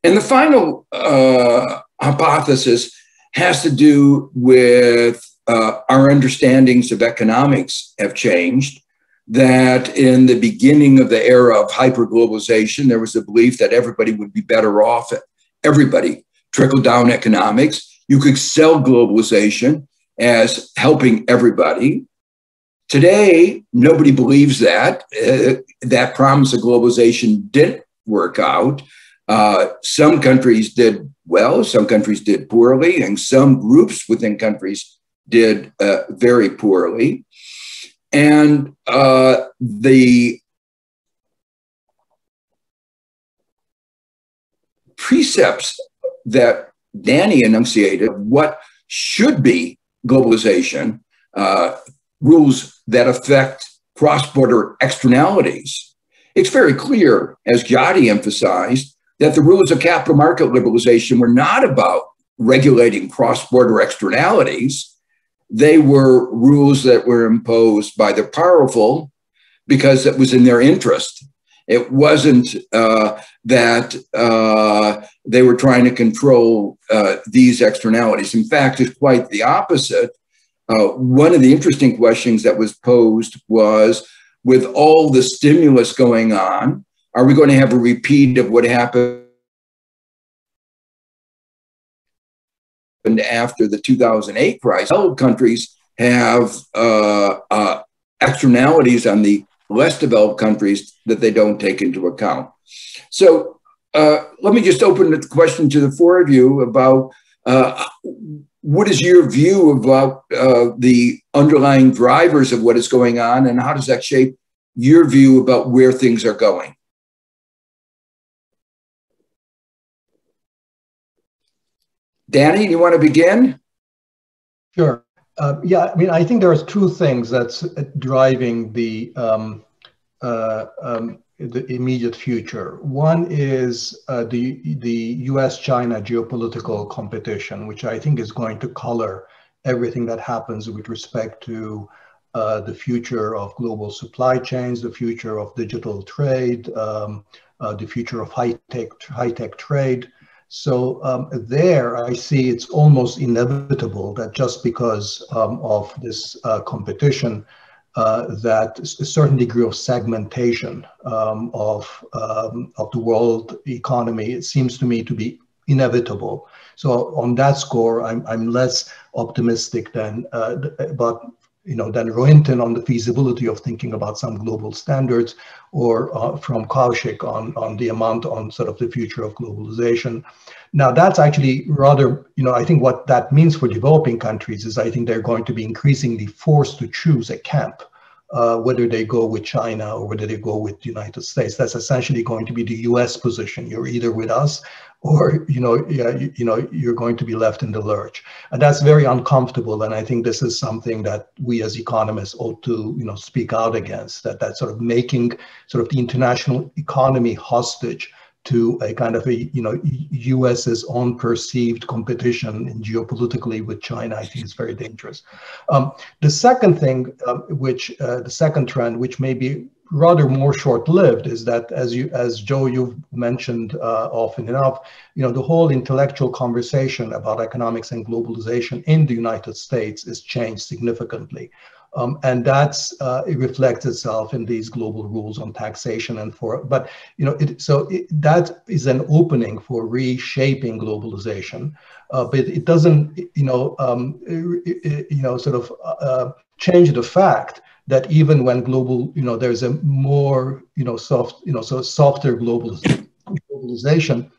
And the final uh, hypothesis has to do with uh, our understandings of economics have changed. That in the beginning of the era of hyperglobalization, there was a belief that everybody would be better off. Everybody, trickle down economics. You could sell globalization as helping everybody. Today, nobody believes that. Uh, that promise of globalization didn't work out. Uh, some countries did well, some countries did poorly, and some groups within countries did uh, very poorly. And uh, the precepts that Dani enunciated, what should be globalization, uh, rules that affect cross border externalities. It's very clear, as Jayati emphasized, that the rules of capital market liberalization were not about regulating cross border externalities. They were rules that were imposed by the powerful because it was in their interest. It wasn't uh, that uh, they were trying to control uh, these externalities. In fact, it's quite the opposite. Uh, one of the interesting questions that was posed was with all the stimulus going on, are we going to have a repeat of what happened? After the 2008 crisis, developed countries have uh, uh, externalities on the less developed countries that they don't take into account. So uh, let me just open the question to the four of you about uh, what is your view about uh, the underlying drivers of what is going on and how does that shape your view about where things are going? Dani, you want to begin? Sure. Uh, yeah, I mean, I think there's two things that's driving the um, uh, um, the immediate future. One is uh, the the U.S.-China geopolitical competition, which I think is going to color everything that happens with respect to uh, the future of global supply chains, the future of digital trade, um, uh, the future of high tech high tech trade. So um, there, I see it's almost inevitable that just because um, of this uh, competition, uh, that a certain degree of segmentation um, of um, of the world economy, it seems to me to be inevitable. So on that score, I'm I'm less optimistic than, uh, but you know, than Rohinton on the feasibility of thinking about some global standards, or uh, from Kaushik on, on the amount on sort of the future of globalization. Now that's actually rather, you know, I think what that means for developing countries is I think they're going to be increasingly forced to choose a camp uh, whether they go with China or whether they go with the United States. That's essentially going to be the U.S. position. You're either with us, or you know, you, you, know, you're going to be left in the lurch, and that's very uncomfortable. And I think this is something that we as economists ought to, you know, speak out against. That that sort of making sort of the international economy hostage to a kind of a you know US's own perceived competition in geopolitically with China, I think is very dangerous. Um, the second thing, um, which uh, the second trend, which may be rather more short-lived, is that as you as Joe you've mentioned uh, often enough, you know the whole intellectual conversation about economics and globalization in the United States has changed significantly. Um, and that's uh, it reflects itself in these global rules on taxation and for but you know it, so it, that is an opening for reshaping globalization uh, but it doesn't you know um, it, you know sort of uh, change the fact that even when global you know there's a more you know soft you know so softer globalization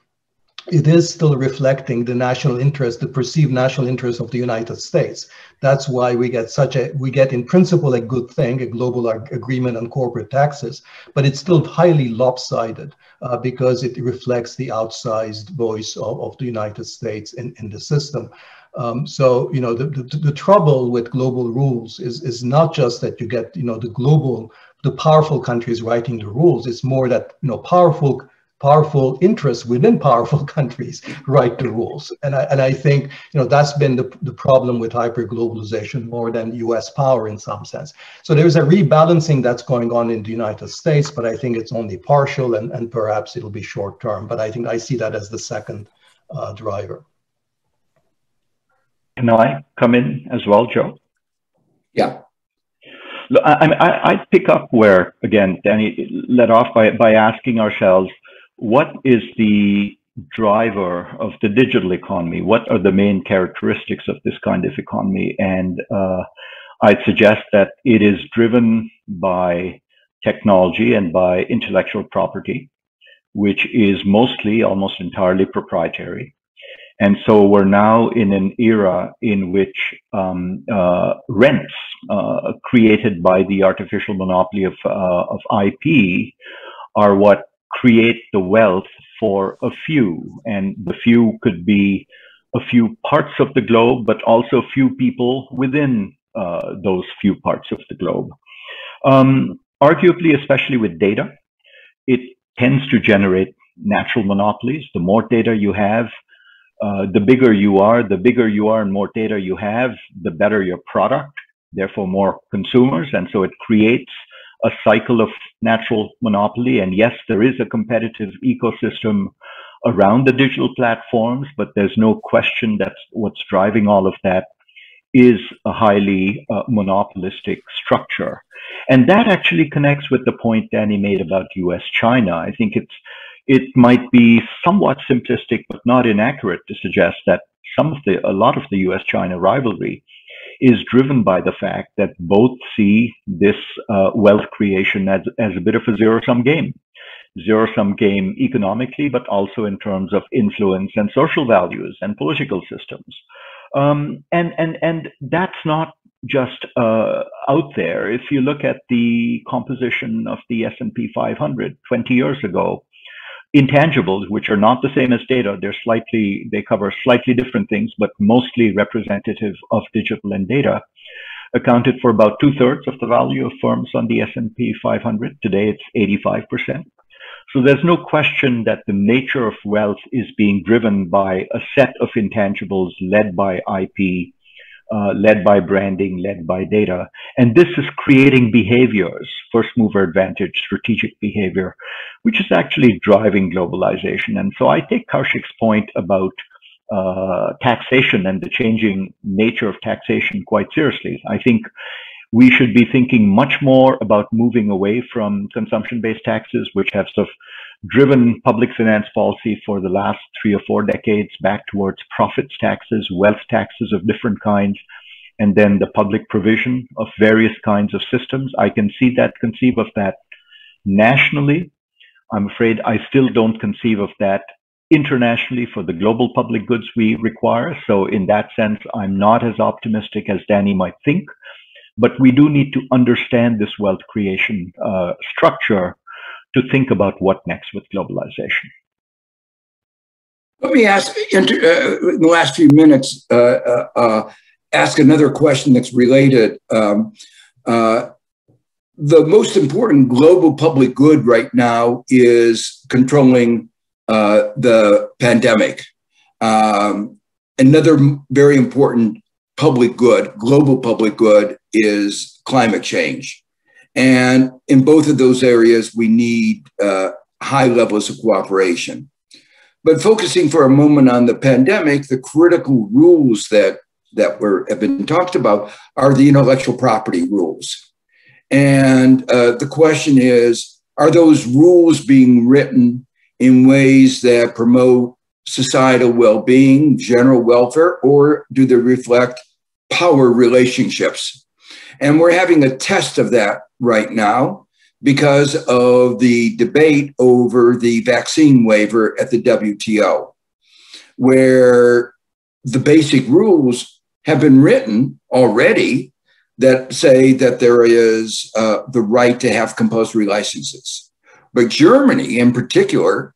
it is still reflecting the national interest, the perceived national interest of the United States. That's why we get such a, we get in principle a good thing, a global agreement on corporate taxes, but it's still highly lopsided uh, because it reflects the outsized voice of, of the United States in, in the system. Um, so, you know, the, the, the, trouble with global rules is, is not just that you get, you know, the global, the powerful countries writing the rules. It's more that, you know, powerful powerful interests within powerful countries write the rules. And I, and I think you know that's been the, the problem with hyperglobalization more than US power in some sense. So there's a rebalancing that's going on in the United States, but I think it's only partial and, and perhaps it'll be short term. But I think I see that as the second uh, driver. Can I come in as well, Joe? Yeah. I, I, I pick up where, again, Dani led off by, by asking ourselves, what is the driver of the digital economy? What are the main characteristics of this kind of economy? And uh, I'd suggest that it is driven by technology and by intellectual property, which is mostly, almost entirely proprietary. And so we're now in an era in which um, uh, rents uh, created by the artificial monopoly of, uh, of IP are what create the wealth for a few. And the few could be a few parts of the globe, but also few people within uh, those few parts of the globe. Um, arguably, especially with data, it tends to generate natural monopolies. The more data you have, uh, the bigger you are, the bigger you are and more data you have, the better your product, therefore more consumers. And so it creates a cycle of natural monopoly. And yes, there is a competitive ecosystem around the digital platforms, but there's no question that what's driving all of that is a highly uh, monopolistic structure. And that actually connects with the point Dani made about US China. I think it's it might be somewhat simplistic but not inaccurate to suggest that some of the a lot of the US China rivalry is driven by the fact that both see this uh, wealth creation as, as a bit of a zero sum game. Zero sum game economically, but also in terms of influence and social values and political systems. Um, and, and, and that's not just uh, out there. If you look at the composition of the S&P 500 20 years ago, intangibles, which are not the same as data, they're slightly, they cover slightly different things, but mostly representative of digital and data, accounted for about two thirds of the value of firms on the S&P 500. Today, it's 85%. So there's no question that the nature of wealth is being driven by a set of intangibles led by IP, uh, led by branding, led by data. And this is creating behaviors, first mover advantage, strategic behavior, which is actually driving globalization. And so I take Kaushik's point about uh, taxation and the changing nature of taxation quite seriously. I think we should be thinking much more about moving away from consumption-based taxes, which have sort of driven public finance policy for the last three or four decades back towards profits taxes, wealth taxes of different kinds, and then the public provision of various kinds of systems. I can see that, conceive of that nationally. I'm afraid I still don't conceive of that internationally for the global public goods we require. So in that sense, I'm not as optimistic as Dani might think. But we do need to understand this wealth creation uh, structure to think about what next with globalization. Let me ask, uh, in the last few minutes, uh, uh, uh, ask another question that's related. Um, uh, the most important global public good right now is controlling uh, the pandemic. Um, another very important public good, global public good, is climate change. And in both of those areas, we need uh, high levels of cooperation. But focusing for a moment on the pandemic, the critical rules that, that were, have been talked about are the intellectual property rules. And uh, the question is are those rules being written in ways that promote societal well being, general welfare, or do they reflect power relationships? And we're having a test of that right now because of the debate over the vaccine waiver at the WTO, where the basic rules have been written already that say that there is uh, the right to have compulsory licenses. But Germany, in particular,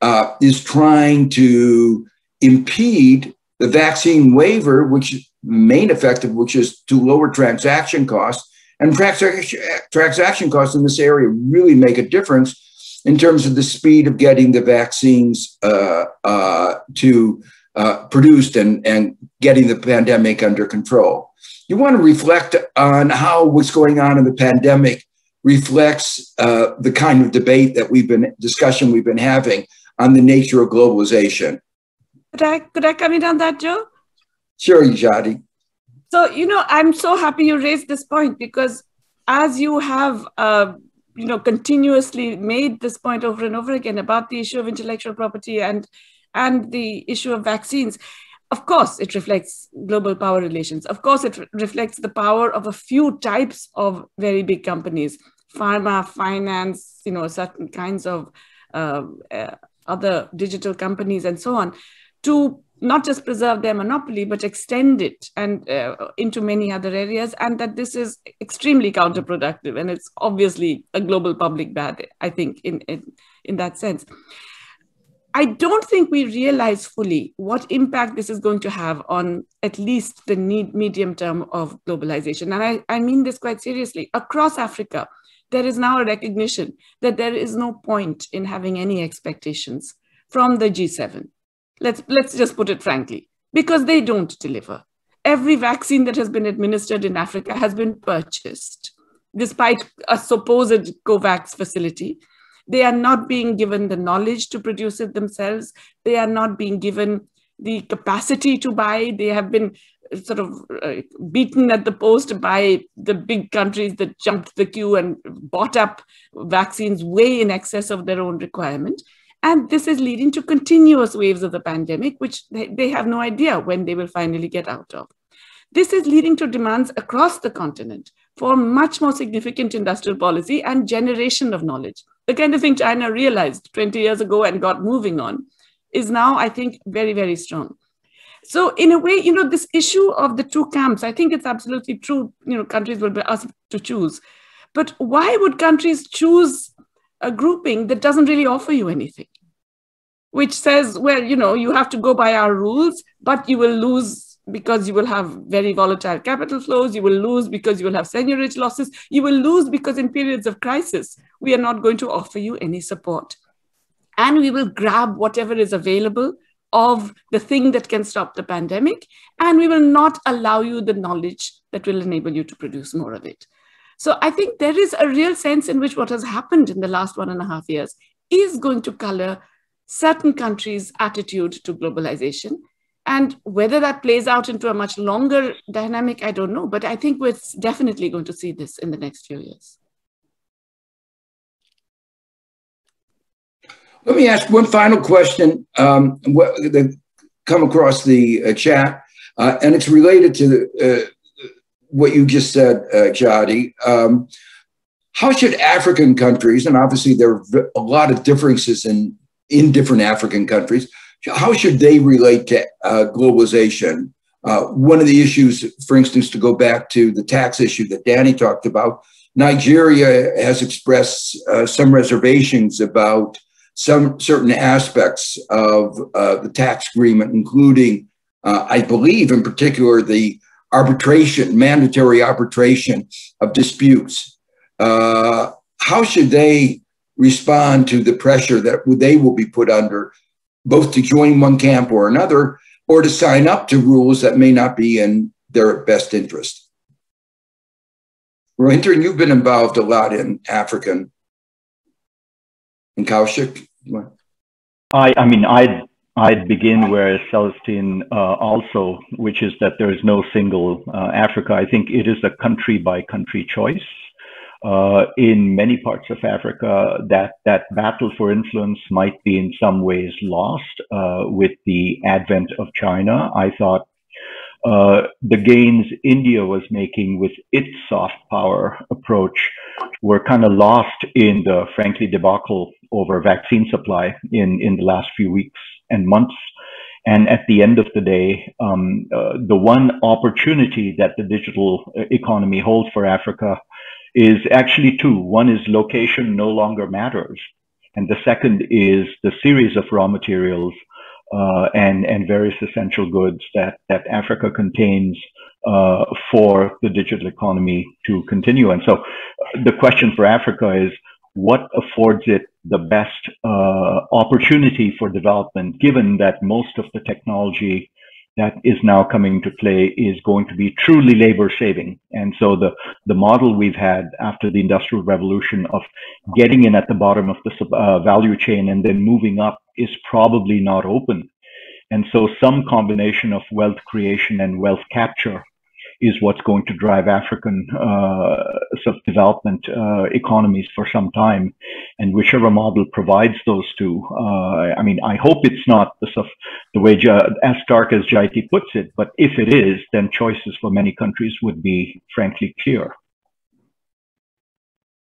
uh, is trying to impede the vaccine waiver, which main effect of which is to lower transaction costs and transaction costs in this area really make a difference in terms of the speed of getting the vaccines uh, uh, to uh, produced and, and getting the pandemic under control. You want to reflect on how what's going on in the pandemic reflects uh, the kind of debate that we've been discussion we've been having on the nature of globalization. Could I could I come in on that, Joe? Sure, Jayati. So, you know, I'm so happy you raised this point because as you have, uh, you know, continuously made this point over and over again about the issue of intellectual property and and the issue of vaccines, of course, it reflects global power relations. Of course, it re reflects the power of a few types of very big companies, pharma, finance, you know, certain kinds of uh, uh, other digital companies and so on, to not just preserve their monopoly, but extend it and uh, into many other areas, and that this is extremely counterproductive, and it's obviously a global public bad. I think in in, in that sense. I don't think we realize fully what impact this is going to have on at least the need, medium term of globalization. And I, I mean this quite seriously. Across Africa, there is now a recognition that there is no point in having any expectations from the G7 Let's, let's just put it frankly, because they don't deliver. Every vaccine that has been administered in Africa has been purchased. despite a supposed COVAX facility. They are not being given the knowledge to produce it themselves. They are not being given the capacity to buy. They have been sort of uh, beaten at the post by the big countries that jumped the queue and bought up vaccines way in excess of their own requirement. And this is leading to continuous waves of the pandemic, which they, they have no idea when they will finally get out of. This is leading to demands across the continent for much more significant industrial policy and generation of knowledge. The kind of thing China realized 20 years ago and got moving on is now, I think, very, very strong. So in a way, you know, this issue of the two camps, I think it's absolutely true. You know, countries will be asked to choose. But why would countries choose a grouping that doesn't really offer you anything? Which says, well, you know, you have to go by our rules, but you will lose because you will have very volatile capital flows. You will lose because you will have seigniorage losses. You will lose because in periods of crisis, we are not going to offer you any support. And we will grab whatever is available of the thing that can stop the pandemic, and we will not allow you the knowledge that will enable you to produce more of it. So I think there is a real sense in which what has happened in the last one and a half years is going to color certain countries' attitude to globalization. And whether that plays out into a much longer dynamic, I don't know. But I think we're definitely going to see this in the next few years. Let me ask one final question um, what, that come across the uh, chat, uh, and it's related to the, uh, what you just said, uh, Jayati. Um, how should African countries, and obviously there are a lot of differences in, in different African countries, how should they relate to uh, globalization? Uh, one of the issues, for instance, to go back to the tax issue that Dani talked about, Nigeria has expressed uh, some reservations about some certain aspects of uh, the tax agreement, including, uh, I believe, in particular, the arbitration, mandatory arbitration of disputes. Uh, how should they respond to the pressure that they will be put under, both to join one camp or another, or to sign up to rules that may not be in their best interest? Rohinton, you've been involved a lot in African and Kaushik? I, I mean, I'd, I'd begin where Celestine uh, also, which is that there is no single uh, Africa. I think it is a country by country choice. Uh, in many parts of Africa, that, that battle for influence might be in some ways lost uh, with the advent of China. I thought uh, the gains India was making with its soft power approach were kind of lost in the frankly debacle over vaccine supply in, in the last few weeks and months. And at the end of the day, um, uh, the one opportunity that the digital economy holds for Africa is actually two. One is location no longer matters. And the second is the series of raw materials uh, and, and various essential goods that, that Africa contains uh, for the digital economy to continue. And so the question for Africa is what affords it the best uh, opportunity for development, given that most of the technology that is now coming to play is going to be truly labor saving. And so the, the model we've had after the industrial revolution of getting in at the bottom of the uh, value chain and then moving up is probably not open. And so some combination of wealth creation and wealth capture is what's going to drive African uh, development uh, economies for some time. And whichever model provides those two, uh, I mean, I hope it's not the the way as stark as Jayati puts it, but if it is, then choices for many countries would be frankly clear.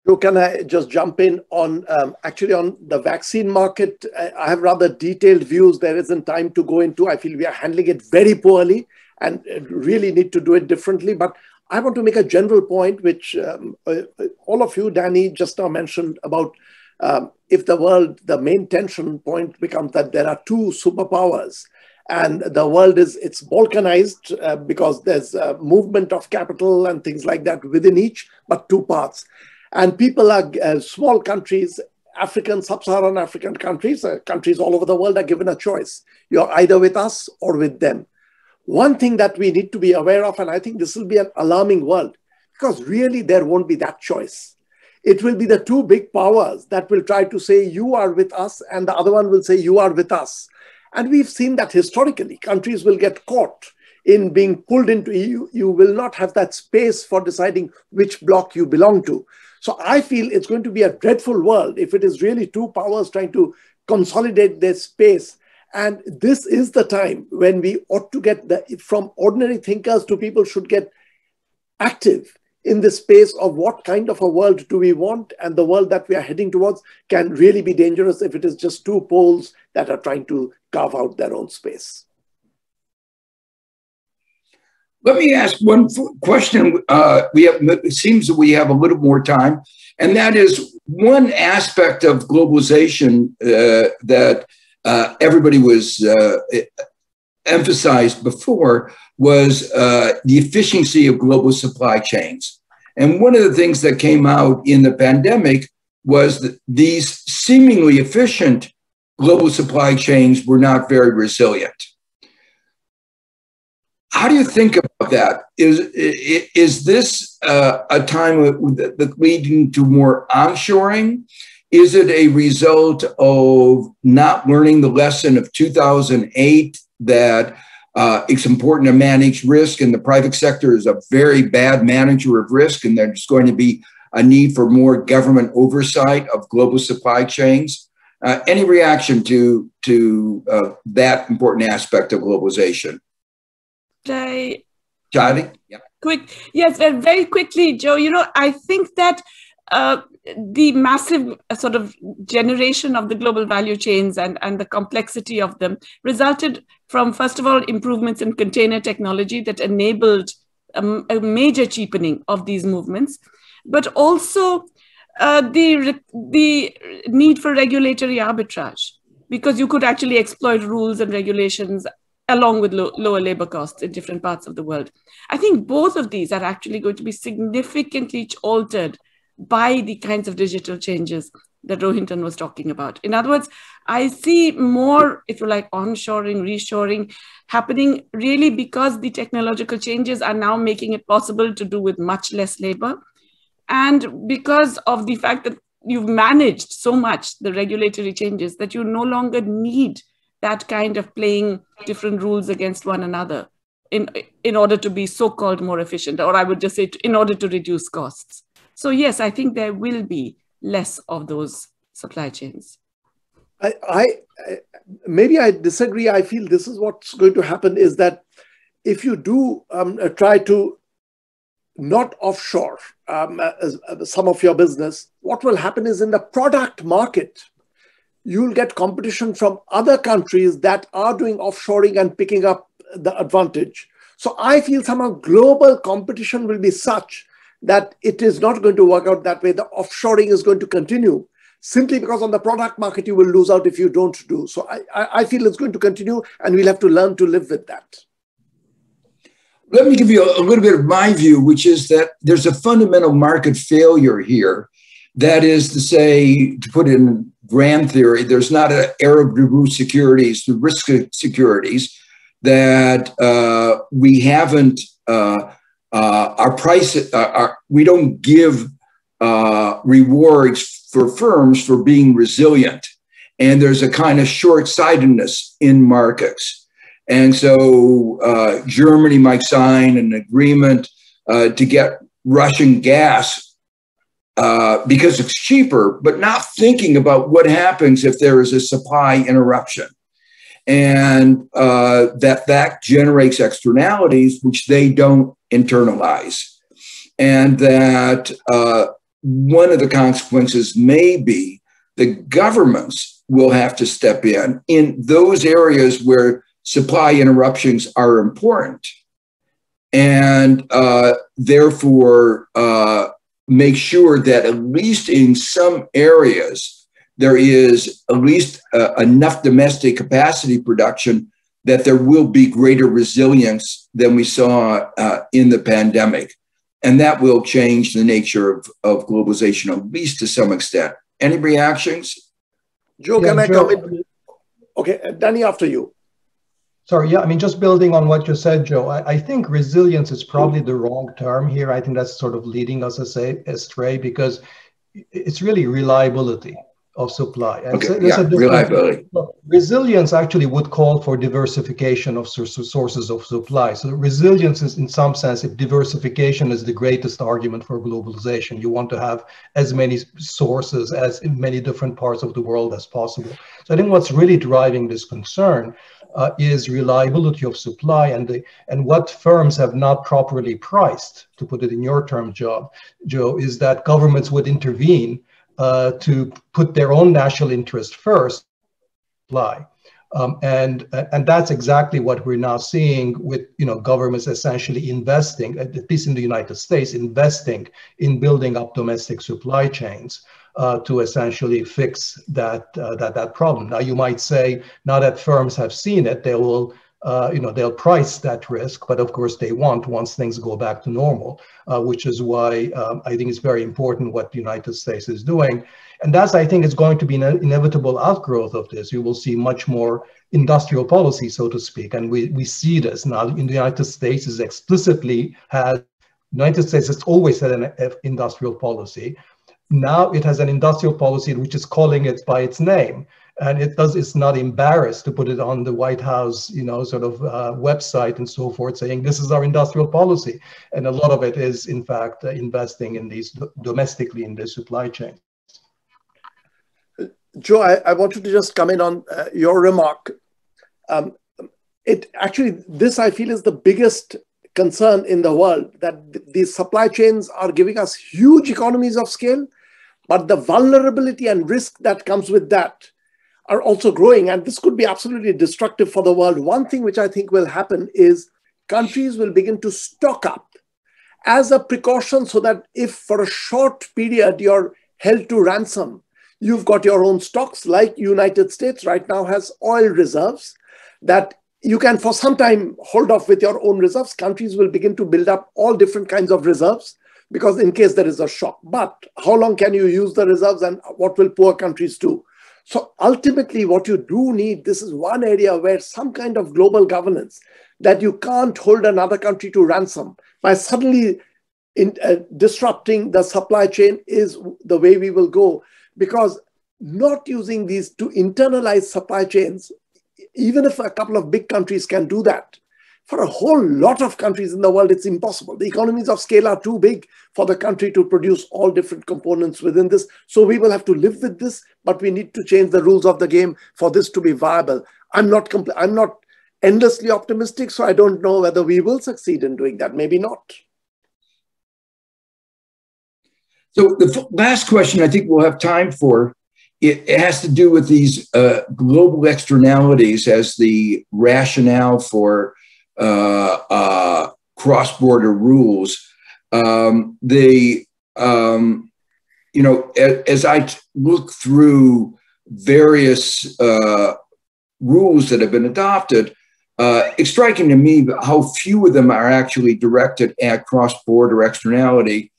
So can I just jump in on um, actually on the vaccine market? I have rather detailed views. There isn't time to go into. I feel we are handling it very poorly and really need to do it differently. But I want to make a general point, which um, uh, all of you, Dani, just now mentioned about um, if the world, the main tension point becomes that there are two superpowers and the world is it's balkanized uh, because there's a movement of capital and things like that within each, but two parts. And people are uh, small countries, African, sub-Saharan African countries, uh, countries all over the world are given a choice. You're either with us or with them. One thing that we need to be aware of, and I think this will be an alarming world, because really there won't be that choice. It will be the two big powers that will try to say, you are with us, and the other one will say, you are with us. And we've seen that historically. Countries will get caught in being pulled into EU. You will not have that space for deciding which bloc you belong to. So I feel it's going to be a dreadful world if it is really two powers trying to consolidate their space. And this is the time when we ought to get the, from ordinary thinkers to people should get active in the space of what kind of a world do we want and the world that we are heading towards can really be dangerous if it is just two poles that are trying to carve out their own space. Let me ask one question. Uh, we have, it seems that we have a little more time, and that is one aspect of globalization uh, that uh, everybody was uh, emphasized before was uh, the efficiency of global supply chains. And one of the things that came out in the pandemic was that these seemingly efficient global supply chains were not very resilient. How do you think about that? Is, is this uh, a time leading to more onshoring? Is it a result of not learning the lesson of 2008 that uh, it's important to manage risk, and the private sector is a very bad manager of risk, and there's going to be a need for more government oversight of global supply chains. Uh, any reaction to to uh, that important aspect of globalization? I, Charlie, yeah. Quick, yes, very quickly, Joe. You know, I think that uh, the massive uh, sort of generation of the global value chains and, and the complexity of them resulted from, first of all, improvements in container technology that enabled a, a major cheapening of these movements, but also uh, the, the need for regulatory arbitrage, because you could actually exploit rules and regulations along with lo lower labor costs in different parts of the world. I think both of these are actually going to be significantly altered by the kinds of digital changes that Rohinton was talking about. In other words, I see more, if you like, onshoring, reshoring happening really because the technological changes are now making it possible to do with much less labor. And because of the fact that you've managed so much the regulatory changes that you no longer need that kind of playing different rules against one another in, in order to be so-called more efficient, or I would just say in order to reduce costs. So yes, I think there will be less of those supply chains. I, I, maybe I disagree. I feel this is what's going to happen is that if you do um, uh, try to not offshore um, uh, uh, some of your business, what will happen is in the product market, you'll get competition from other countries that are doing offshoring and picking up the advantage. So I feel somehow global competition will be such that it is not going to work out that way. The offshoring is going to continue simply because on the product market you will lose out if you don't do. So I, I, feel it's going to continue and we'll have to learn to live with that. Let me give you a, little bit of my view, which is that there's a fundamental market failure here. That is to say, to put in grand theory, there's not an Arrow securities, the risk securities, that uh, we haven't uh, uh, our price, uh, our, we don't give uh, rewards for firms for being resilient. And there's a kind of short sightedness in markets. And so uh, Germany might sign an agreement uh, to get Russian gas uh, because it's cheaper, but not thinking about what happens if there is a supply interruption and uh, that that generates externalities which they don't internalize. And that uh, one of the consequences may be the governments will have to step in in those areas where supply interruptions are important. And uh, therefore uh, make sure that at least in some areas there is at least uh, enough domestic capacity production that there will be greater resilience than we saw uh, in the pandemic. And that will change the nature of, of globalization, at least to some extent. Any reactions? Joe, yeah, can I Joe. come in? Okay, Dani, after you. Sorry, yeah, I mean, just building on what you said, Joe, I, I, think resilience is probably the wrong term here. I think that's sort of leading us astray because it's really reliability of supply. And okay, yeah, reliability. Resilience actually would call for diversification of sources of supply. So resilience is in some sense, if diversification is the greatest argument for globalization, you want to have as many sources as in many different parts of the world as possible. So I think what's really driving this concern uh, is reliability of supply and the, and what firms have not properly priced, to put it in your term, Joe, Joe, is that governments would intervene uh, to put their own national interest first, lie. Um, and and that's exactly what we're now seeing with you know governments essentially investing, at least in the United States, investing in building up domestic supply chains uh, to essentially fix that uh, that that problem. Now you might say now that firms have seen it, they will uh, you know, they'll price that risk, but of course they won't once things go back to normal, uh, which is why um, I think it's very important what the United States is doing. And that's, I think, is going to be an inevitable outgrowth of this. You will see much more industrial policy, so to speak. And we, we see this now in the United States is explicitly has, United States has always had an industrial policy. Now it has an industrial policy which is calling it by its name and it does it's not embarrassed to put it on the white house you know sort of uh, website and so forth saying this is our industrial policy. And a lot of it is in fact uh, investing in these domestically in the supply chain. Joe I, I, wanted to just come in on uh, your remark. Um, it actually this i feel is the biggest concern in the world that these supply chains are giving us huge economies of scale but the vulnerability and risk that comes with that are also growing, and this could be absolutely destructive for the world. One thing which I think will happen is countries will begin to stock up as a precaution so that if for a short period you're held to ransom, you've got your own stocks, like United States right now has oil reserves that you can for some time hold off with your own reserves. Countries will begin to build up all different kinds of reserves because in case there is a shock. But how long can you use the reserves and what will poor countries do? So ultimately, what you do need, this is one area where some kind of global governance that you can't hold another country to ransom by suddenly in, uh, disrupting the supply chain is the way we will go. Because not using these to internalize supply chains, even if a couple of big countries can do that, for a whole lot of countries in the world, it's impossible. The economies of scale are too big for the country to produce all different components within this. So we will have to live with this, but we need to change the rules of the game for this to be viable. I'm not I'm not endlessly optimistic, so I don't know whether we will succeed in doing that. Maybe not. So the last question I think we'll have time for it, has to do with these uh, global externalities as the rationale for uh, uh, cross-border rules. Um, they, um, you know, as, as I look through various uh, rules that have been adopted, uh, it's striking to me how few of them are actually directed at cross-border externality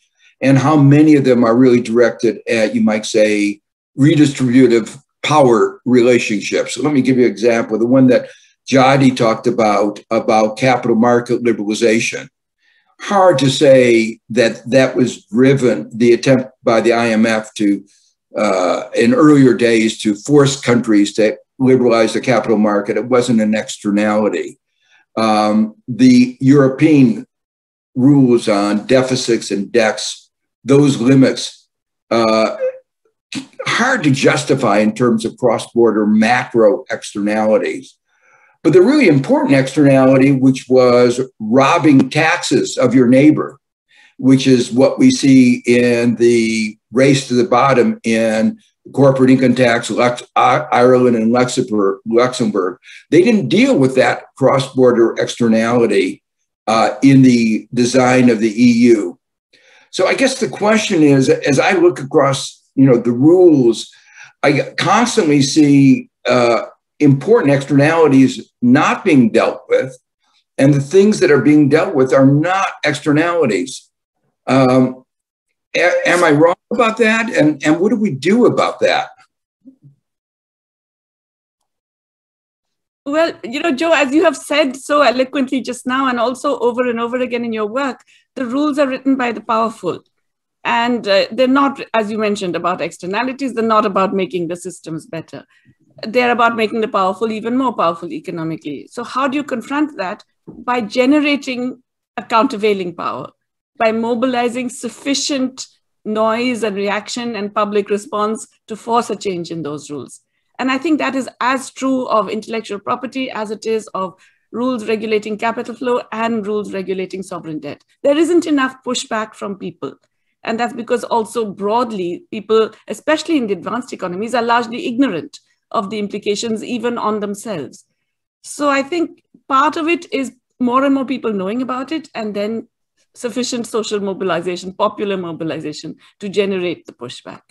and how many of them are really directed at, you might say, redistributive power relationships. So let me give you an example. The one that Jayati talked about, about capital market liberalization. Hard to say that that was driven, the attempt by the IMF to, uh, in earlier days, to force countries to liberalize the capital market. It wasn't an externality. Um, the European rules on deficits and debts, those limits, uh, hard to justify in terms of cross border macro externalities. But the really important externality, which was robbing taxes of your neighbor, which is what we see in the race to the bottom in corporate income tax, Lux, Ireland and Luxembourg, Luxembourg. They didn't deal with that cross border externality uh, in the design of the EU. So I guess the question is, as I look across, you know, the rules, I constantly see uh, important externalities not being dealt with, and the things that are being dealt with are not externalities. Um, a- am I wrong about that? And, and what do we do about that? Well, you know, Joe, as you have said so eloquently just now, and also over and over again in your work, the rules are written by the powerful. And uh, they're not, as you mentioned, about externalities. They're not about making the systems better. They're about making the powerful even more powerful economically. So, how do you confront that? By generating a countervailing power, by mobilizing sufficient noise and reaction and public response to force a change in those rules. And I think that is as true of intellectual property as it is of rules regulating capital flow and rules regulating sovereign debt. There isn't enough pushback from people. And that's because also broadly, people, especially in the advanced economies, are largely ignorant of the implications even on themselves. So I think part of it is more and more people knowing about it and then sufficient social mobilization, popular mobilization to generate the pushback.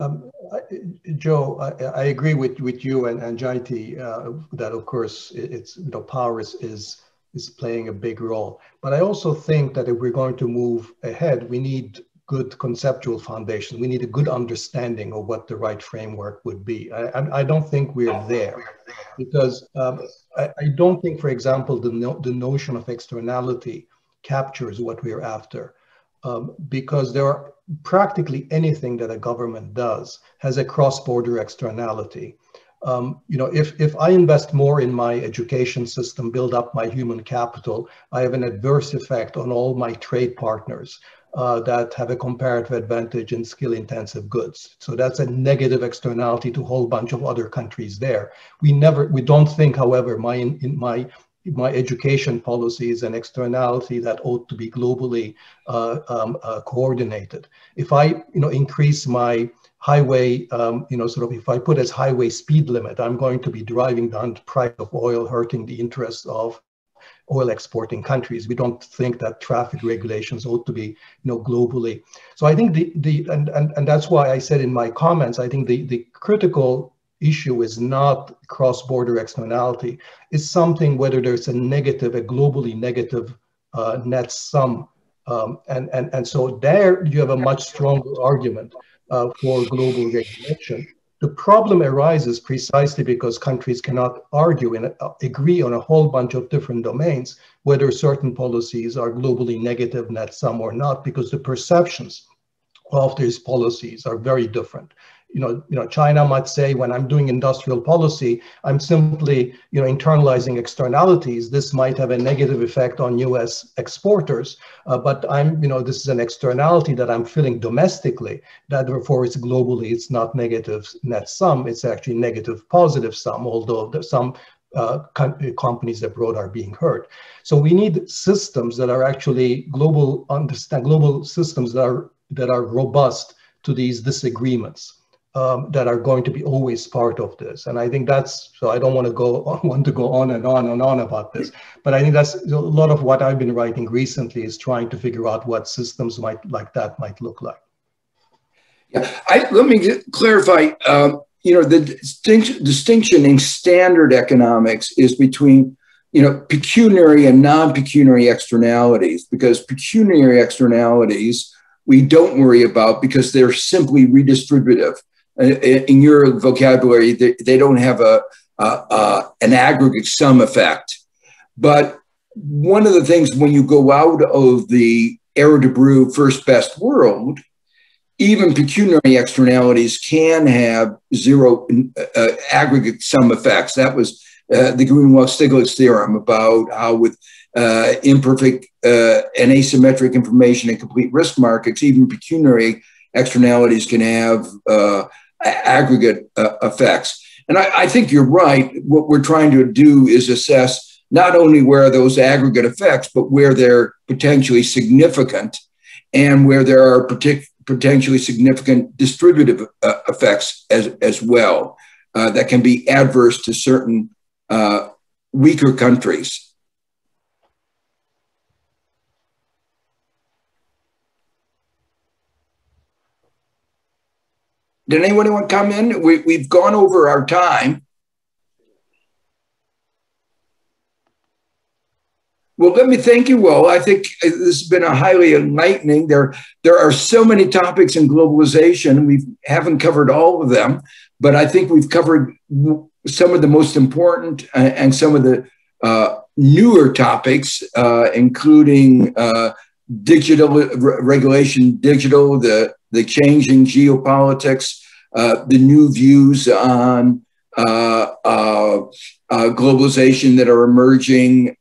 Um, Joe, I, I, agree with, with you and, and Jayati uh, that of course it's you know power is, is is playing a big role. But I also think that if we're going to move ahead, we need good conceptual foundation. We need a good understanding of what the right framework would be. I, I don't think we're there because um, I, I, don't think, for example, the, no, the notion of externality captures what we're after. Um, because there are practically anything that a government does has a cross-border externality. Um, you know, if, if I invest more in my education system, build up my human capital, I have an adverse effect on all my trade partners uh, that have a comparative advantage in skill intensive goods. So that's a negative externality to a whole bunch of other countries there. We never, we don't think, however, my, in my my education policy is an externality that ought to be globally uh, um, uh, coordinated. If I, you know, increase my highway, um, you know, sort of if I put as highway speed limit, I'm going to be driving down the price of oil, hurting the interests of oil exporting countries. We don't think that traffic regulations ought to be, you know, globally. So I think the, the and, and, and that's why I said in my comments, I think the, the critical issue is not cross-border externality. It's something whether there's a negative, a globally negative uh, net sum. Um, and, and, and so there you have a much stronger argument uh, for global regulation. The problem arises precisely because countries cannot argue and uh, agree on a whole bunch of different domains, whether certain policies are globally negative net sum or not, because the perceptions of these policies are very different you know, you know, China might say when I'm doing industrial policy, I'm simply, you know, internalizing externalities. This might have a negative effect on U.S. exporters, uh, but I'm, you know, this is an externality that I'm feeling domestically. That therefore, it's globally, it's not negative net sum. It's actually negative positive sum, although there's some uh, companies abroad are being hurt. So we need systems that are actually global, understand global systems that are that are robust to these disagreements um, that are going to be always part of this. And I think that's, so I don't want to go, want to go on and on and on about this, but I think that's a lot of what I've been writing recently is trying to figure out what systems might like that might look like. Yeah, I, let me clarify. Um, you know, the distinction, distinction in standard economics is between, you know, pecuniary and non-pecuniary externalities, because pecuniary externalities we don't worry about because they're simply redistributive in your vocabulary, they, they don't have a, an aggregate sum effect. But one of the things when you go out of the Arrow-Debreu first best world, even pecuniary externalities can have zero uh, aggregate sum effects. That was uh, the Greenwald-Stiglitz theorem about how with uh, imperfect uh, and asymmetric information and complete risk markets, even pecuniary externalities can have uh, aggregate uh, effects. And I, I, think you're right. What we're trying to do is assess not only where those aggregate effects, but where they're potentially significant and where there are potentially significant distributive uh, effects as, as well uh, that can be adverse to certain uh, weaker countries. Did anyone want to come in? We, we've gone over our time. Well, let me thank you all. I think this has been a highly enlightening. There, there are so many topics in globalization. We haven't covered all of them, but I think we've covered some of the most important and some of the uh, newer topics, uh, including uh, digital re- regulation, digital, the, the changing geopolitics, uh, the new views on uh, uh, globalization that are emerging,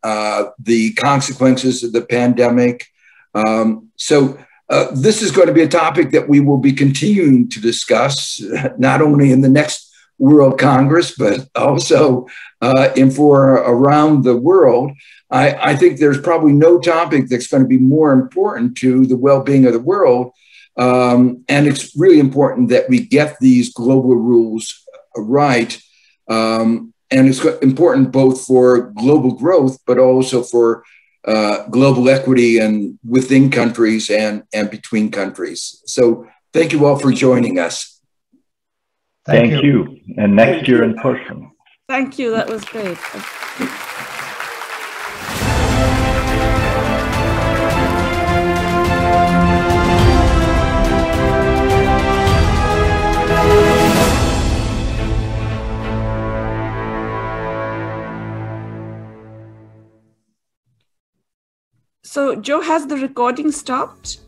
the consequences of the pandemic. Um, so, uh, this is going to be a topic that we will be continuing to discuss, not only in the next World Congress, but also uh, in for around the world. I, I, think there's probably no topic that's going to be more important to the well-being of the world. Um, and it's really important that we get these global rules right. Um, and it's important both for global growth, but also for uh, global equity and within countries and, and between countries. So thank you all for joining us. Thank, thank you. you. And next thank year you. in person. Thank you. That was great. So, Joe, has the recording stopped?